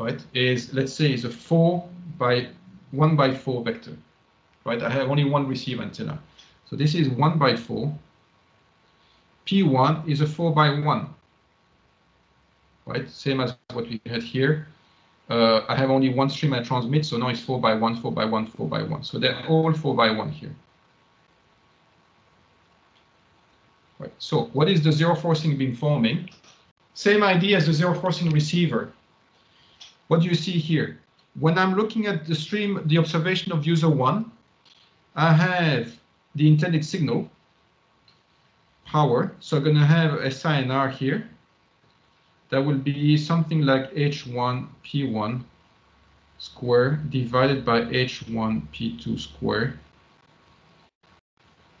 right is let's say is a 4 by 1 by 4 vector right I have only one receive antenna so this is 1 by 4 P1 is a 4 by 1. Right, same as what we had here. Uh, I have only one stream I transmit, so now it's 4 by 1, 4 by 1, 4 by 1. So they're all 4 by 1 here. Right, so what is the zero forcing beam forming? Same idea as the zero forcing receiver. What do you see here? When I'm looking at the stream, the observation of user one, I have the intended signal power. So I'm going to have a SI R here. That will be something like H1 P1 square divided by H1 P2 square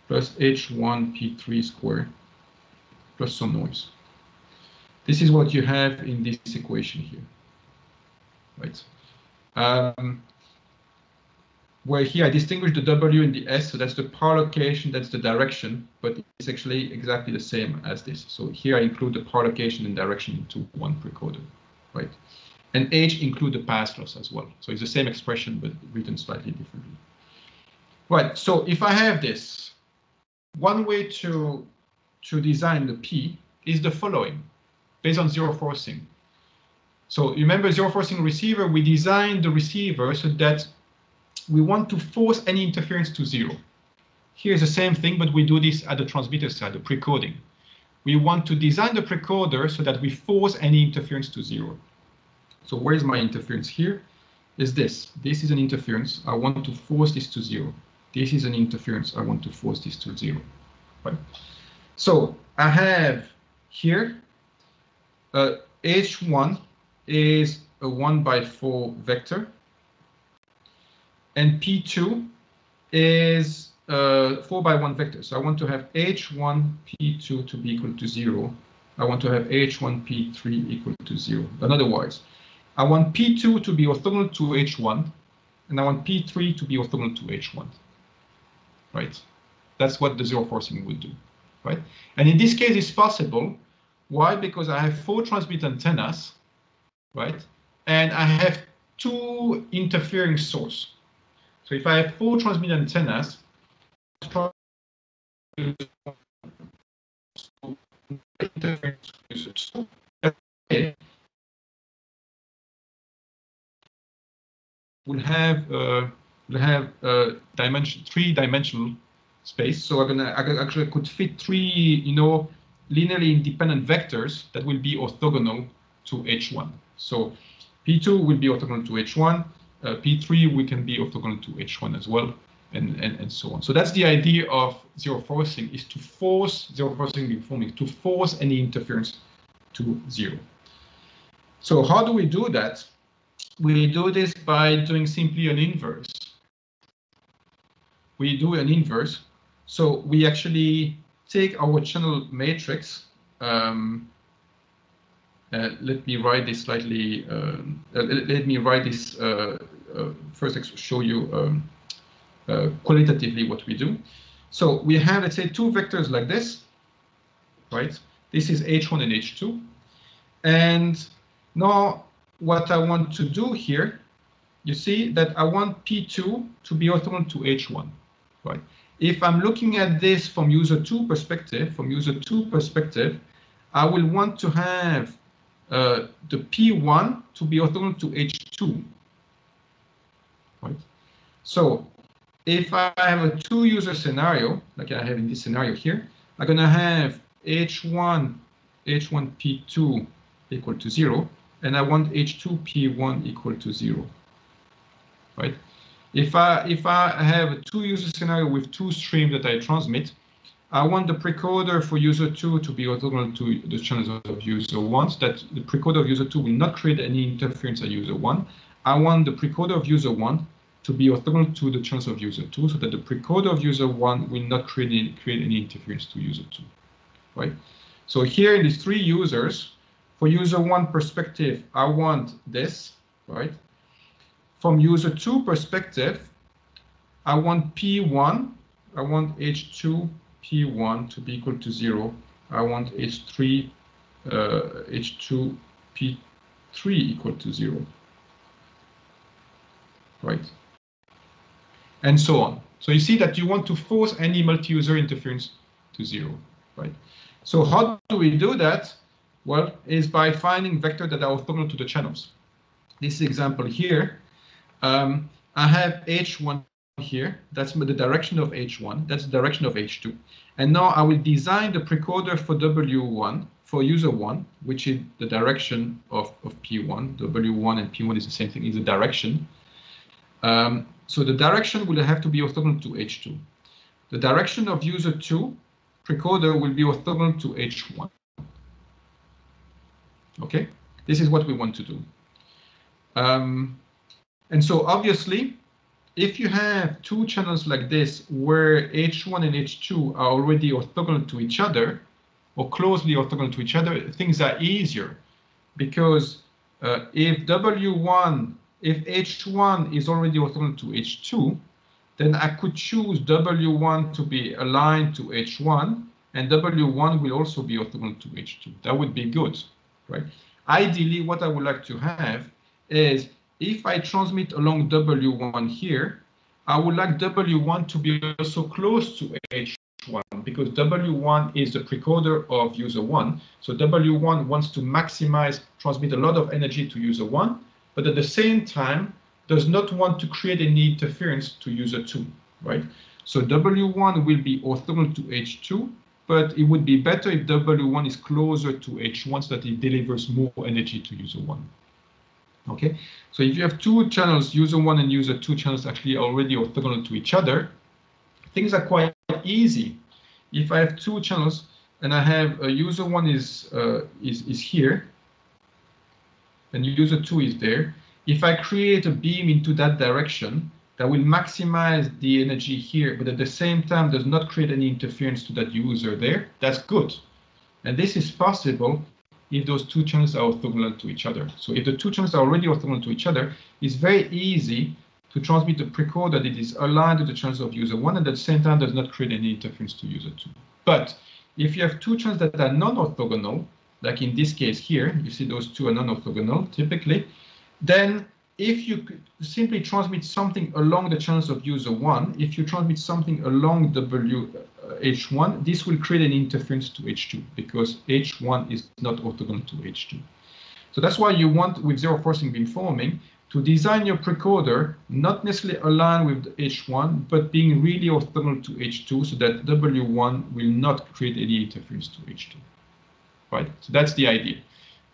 plus H1 P3 square plus some noise. This is what you have in this equation here, right? Um, where here I distinguish the W and the S, so that's the power allocation, that's the direction, but it's actually exactly the same as this. So here I include the power allocation and direction into one precoder, right? And H include the path loss as well. So it's the same expression, but written slightly differently. Right, so if I have this, one way to, to design the P is the following, based on zero forcing. So remember zero forcing receiver, we designed the receiver so that we want to force any interference to zero. Here's the same thing, but we do this at the transmitter side, the precoding. We want to design the precoder so that we force any interference to zero. So where's my interference here? Is this. This is an interference. I want to force this to zero. This is an interference. I want to force this to zero. Right? So I have here uh, H1 is a 1 by 4 vector. And P2 is a 4 by 1 vector. So I want to have H1 P2 to be equal to 0. I want to have H1 P3 equal to 0. In other words, I want P2 to be orthogonal to H1, and I want P3 to be orthogonal to H1. Right? That's what the zero forcing would do. Right? And in this case, it's possible. Why? Because I have four transmit antennas right? And I have two interfering source. So if I have four transmit antennas, we'll have uh, will have uh, dimension three dimensional space. So I'm gonna I actually could fit three you know linearly independent vectors that will be orthogonal to H1. So P2 will be orthogonal to H1. Uh, P3 we can be orthogonal to H1 as well, and, and, and so on. So that's the idea of zero forcing is to force zero forcing beamforming to force any interference to zero. So how do we do that? We do this by doing simply an inverse. We do an inverse. So we actually take our channel matrix um, let me write this slightly. Uh, uh let me write this uh, uh, first. Show you um, qualitatively what we do. So we have, let's say, two vectors like this, right? This is h1 and h2, and now what I want to do here, you see that I want p2 to be orthogonal to h1, right? If I'm looking at this from user 2 perspective, from user 2 perspective, I will want to have uh, the P1 to be orthogonal to H2. Right? So if I have a two user scenario, like I have in this scenario here, I'm going to have H1, H1 P2 equal to zero, and I want H2 P1 equal to zero. Right? If I if I have a two user scenario with two streams that I transmit, I want the precoder for user 2 to be orthogonal to the channels of user 1, so that the precoder of user 2 will not create any interference at user 1. I want the precoder of user 1 to be orthogonal to the channels of user 2, so that the precoder of user 1 will not create any, create any interference to user 2. Right? So here in these three users, for user 1 perspective, I want this, right? From user 2 perspective, I want P1, I want H2 P1 to be equal to 0, I want H3, uh, H2 P3 equal to 0. Right? And so on. So you see that you want to force any multi-user interference to 0. Right? So how do we do that? Well, is by finding vectors that are orthogonal to the channels. This example here, um, I have H1 here. That's the direction of H1. That's the direction of H2. And now I will design the precoder for W1 for user 1, which is the direction of, of P1. W1 and P1 is the same thing, is the direction. Um, so the direction will have to be orthogonal to H2. The direction of user 2 precoder will be orthogonal to H1. Okay, this is what we want to do. Um, and so obviously, if you have two channels like this where H1 and H2 are already orthogonal to each other or closely orthogonal to each other, things are easier because uh, if W1, if H1 is already orthogonal to H2, then I could choose W1 to be aligned to H1 and W1 will also be orthogonal to H2. That would be good, right? Ideally, what I would like to have is if I transmit along W1 here, I would like W1 to be also close to H1 because W1 is the precoder of user 1. So W1 wants to maximize, transmit a lot of energy to user 1, but at the same time does not want to create any interference to user 2, right? So W1 will be orthogonal to H2, but it would be better if W1 is closer to H1 so that it delivers more energy to user 1. Okay, so if you have two channels, user 1 and user 2 channels actually already orthogonal to each other, things are quite easy. If I have two channels and I have a user 1 is, uh, is, is here, and user 2 is there, if I create a beam into that direction, that will maximize the energy here, but at the same time does not create any interference to that user there, that's good. And this is possible if those two channels are orthogonal to each other. So if the two channels are already orthogonal to each other, it's very easy to transmit the precode that it is aligned to the channels of user one and at the same time does not create any interference to user two. But if you have two channels that are non-orthogonal, like in this case here, you see those two are non-orthogonal typically, then if you simply transmit something along the channels of user one, if you transmit something along W H1, this will create an interference to H2 because H1 is not orthogonal to H2. So that's why you want, with zero forcing beamforming, to design your precoder not necessarily aligned with H1, but being really orthogonal to H2 so that W1 will not create any interference to H2. Right? So that's the idea.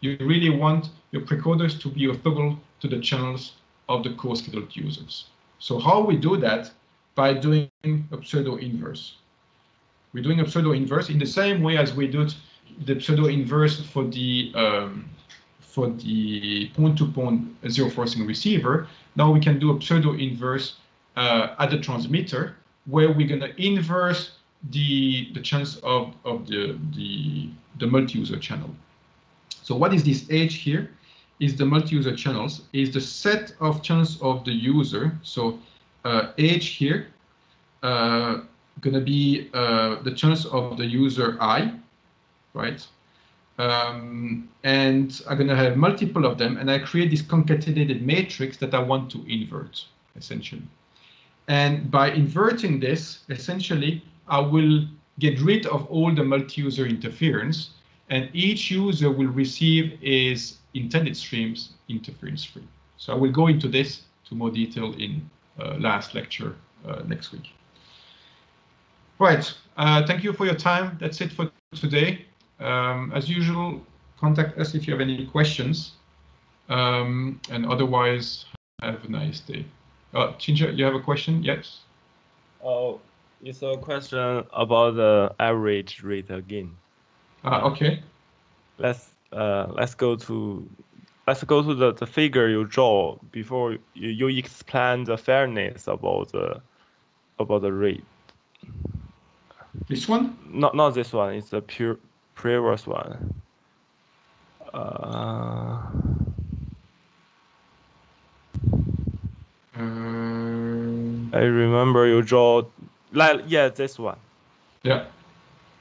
You really want your precoders to be orthogonal to the channels of the co-scheduled users. So how we do that? By doing pseudo inverse. We're doing a pseudo-inverse in the same way as we do the pseudo-inverse for the um, for the point-to-point -point zero forcing receiver. Now we can do a pseudo-inverse uh, at the transmitter where we're going to inverse the the chance of of the the the multi-user channel. So what is this H here? Is the multi-user channels, is the set of channels of the user. So uh, H here, uh, gonna be uh, the channels of the user I, right? Um, and I'm gonna have multiple of them, and I create this concatenated matrix that I want to invert, essentially. And by inverting this, essentially, I will get rid of all the multi-user interference and each user will receive his intended streams interference free. So I will go into this to more detail in uh, last lecture uh, next week. Right, uh, thank you for your time. That's it for today. Um, as usual, contact us if you have any questions. Um, and otherwise, have a nice day. Uh, Chincha, you have a question? Yes? Oh, it's a question about the average rate again. Uh, okay. Let's uh, let's go to let's go to the, the figure you draw before you, you explain the fairness about the about the rate. This one? Not not this one. It's the pure previous one. Uh, um, I remember you draw like yeah this one. Yeah.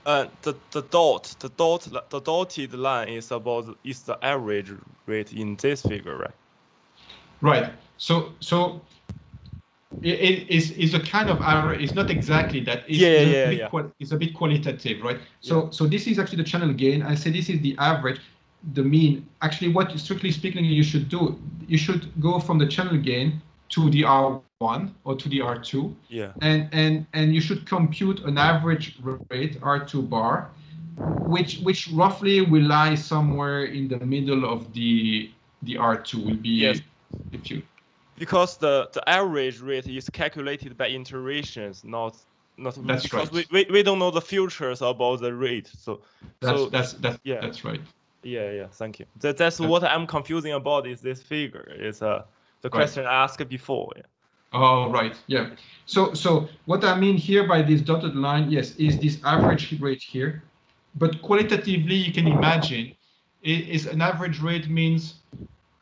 Uh, the the dot the dot the dotted line is about is the average rate in this figure, right? Right. So so it, is is a kind of average. It's not exactly that. It's, Yeah, it's yeah, a bit yeah. qual- it's a bit qualitative, right? So so this is actually the channel gain. I say this is the average, the mean. Actually, what strictly speaking you should do, you should go from the channel gain to the R1 or to the R2, Yeah. and and and you should compute an average rate R2 bar, which which roughly will lie somewhere in the middle of the the R2 will be Yes. if you because the the average rate is calculated by iterations, not not That's because right. we, we, we don't know the futures about the rate. So that's so that's that's yeah. that's right. yeah, yeah, thank you. That, that's Yeah. what I'm confusing about is this figure. Is uh the question I asked before. Yeah. Oh, right. Yeah. So, so what I mean here by this dotted line, yes, is this average rate here. But qualitatively, you can imagine, is an average rate means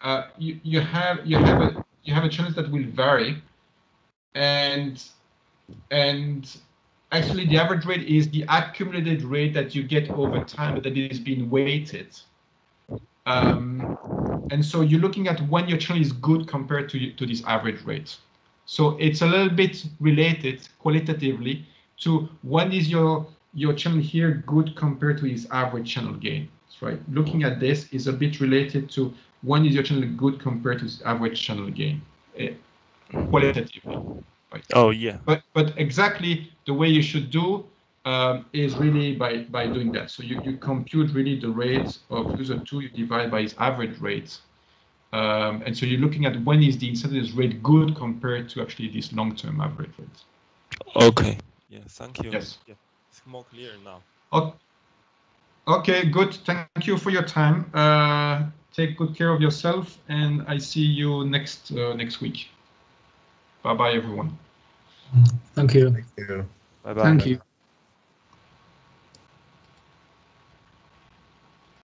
uh, you you have you have a you have a chance that will vary, and and actually the average rate is the accumulated rate that you get over time that is being weighted. Um, and so you're looking at when your channel is good compared to to this average rate. So it's a little bit related qualitatively to when is your your channel here good compared to its average channel gain. Right. Looking at this is a bit related to when is your channel good compared to average channel gain, eh, qualitatively. Right. Oh yeah. But but exactly the way you should do um, is really by by doing that. So you, you compute really the rate of user two, you divide by its average rate. Um, and so you're looking at when is the instantaneous rate good compared to actually this long-term average rate. Okay. Yeah. Thank you. Yes. Yeah. It's more clear now. O- Okay, good. Thank you for your time. Uh, take good care of yourself, and I see you next uh, next week. Bye bye, everyone. Thank you. Thank you. Bye bye. Thank you.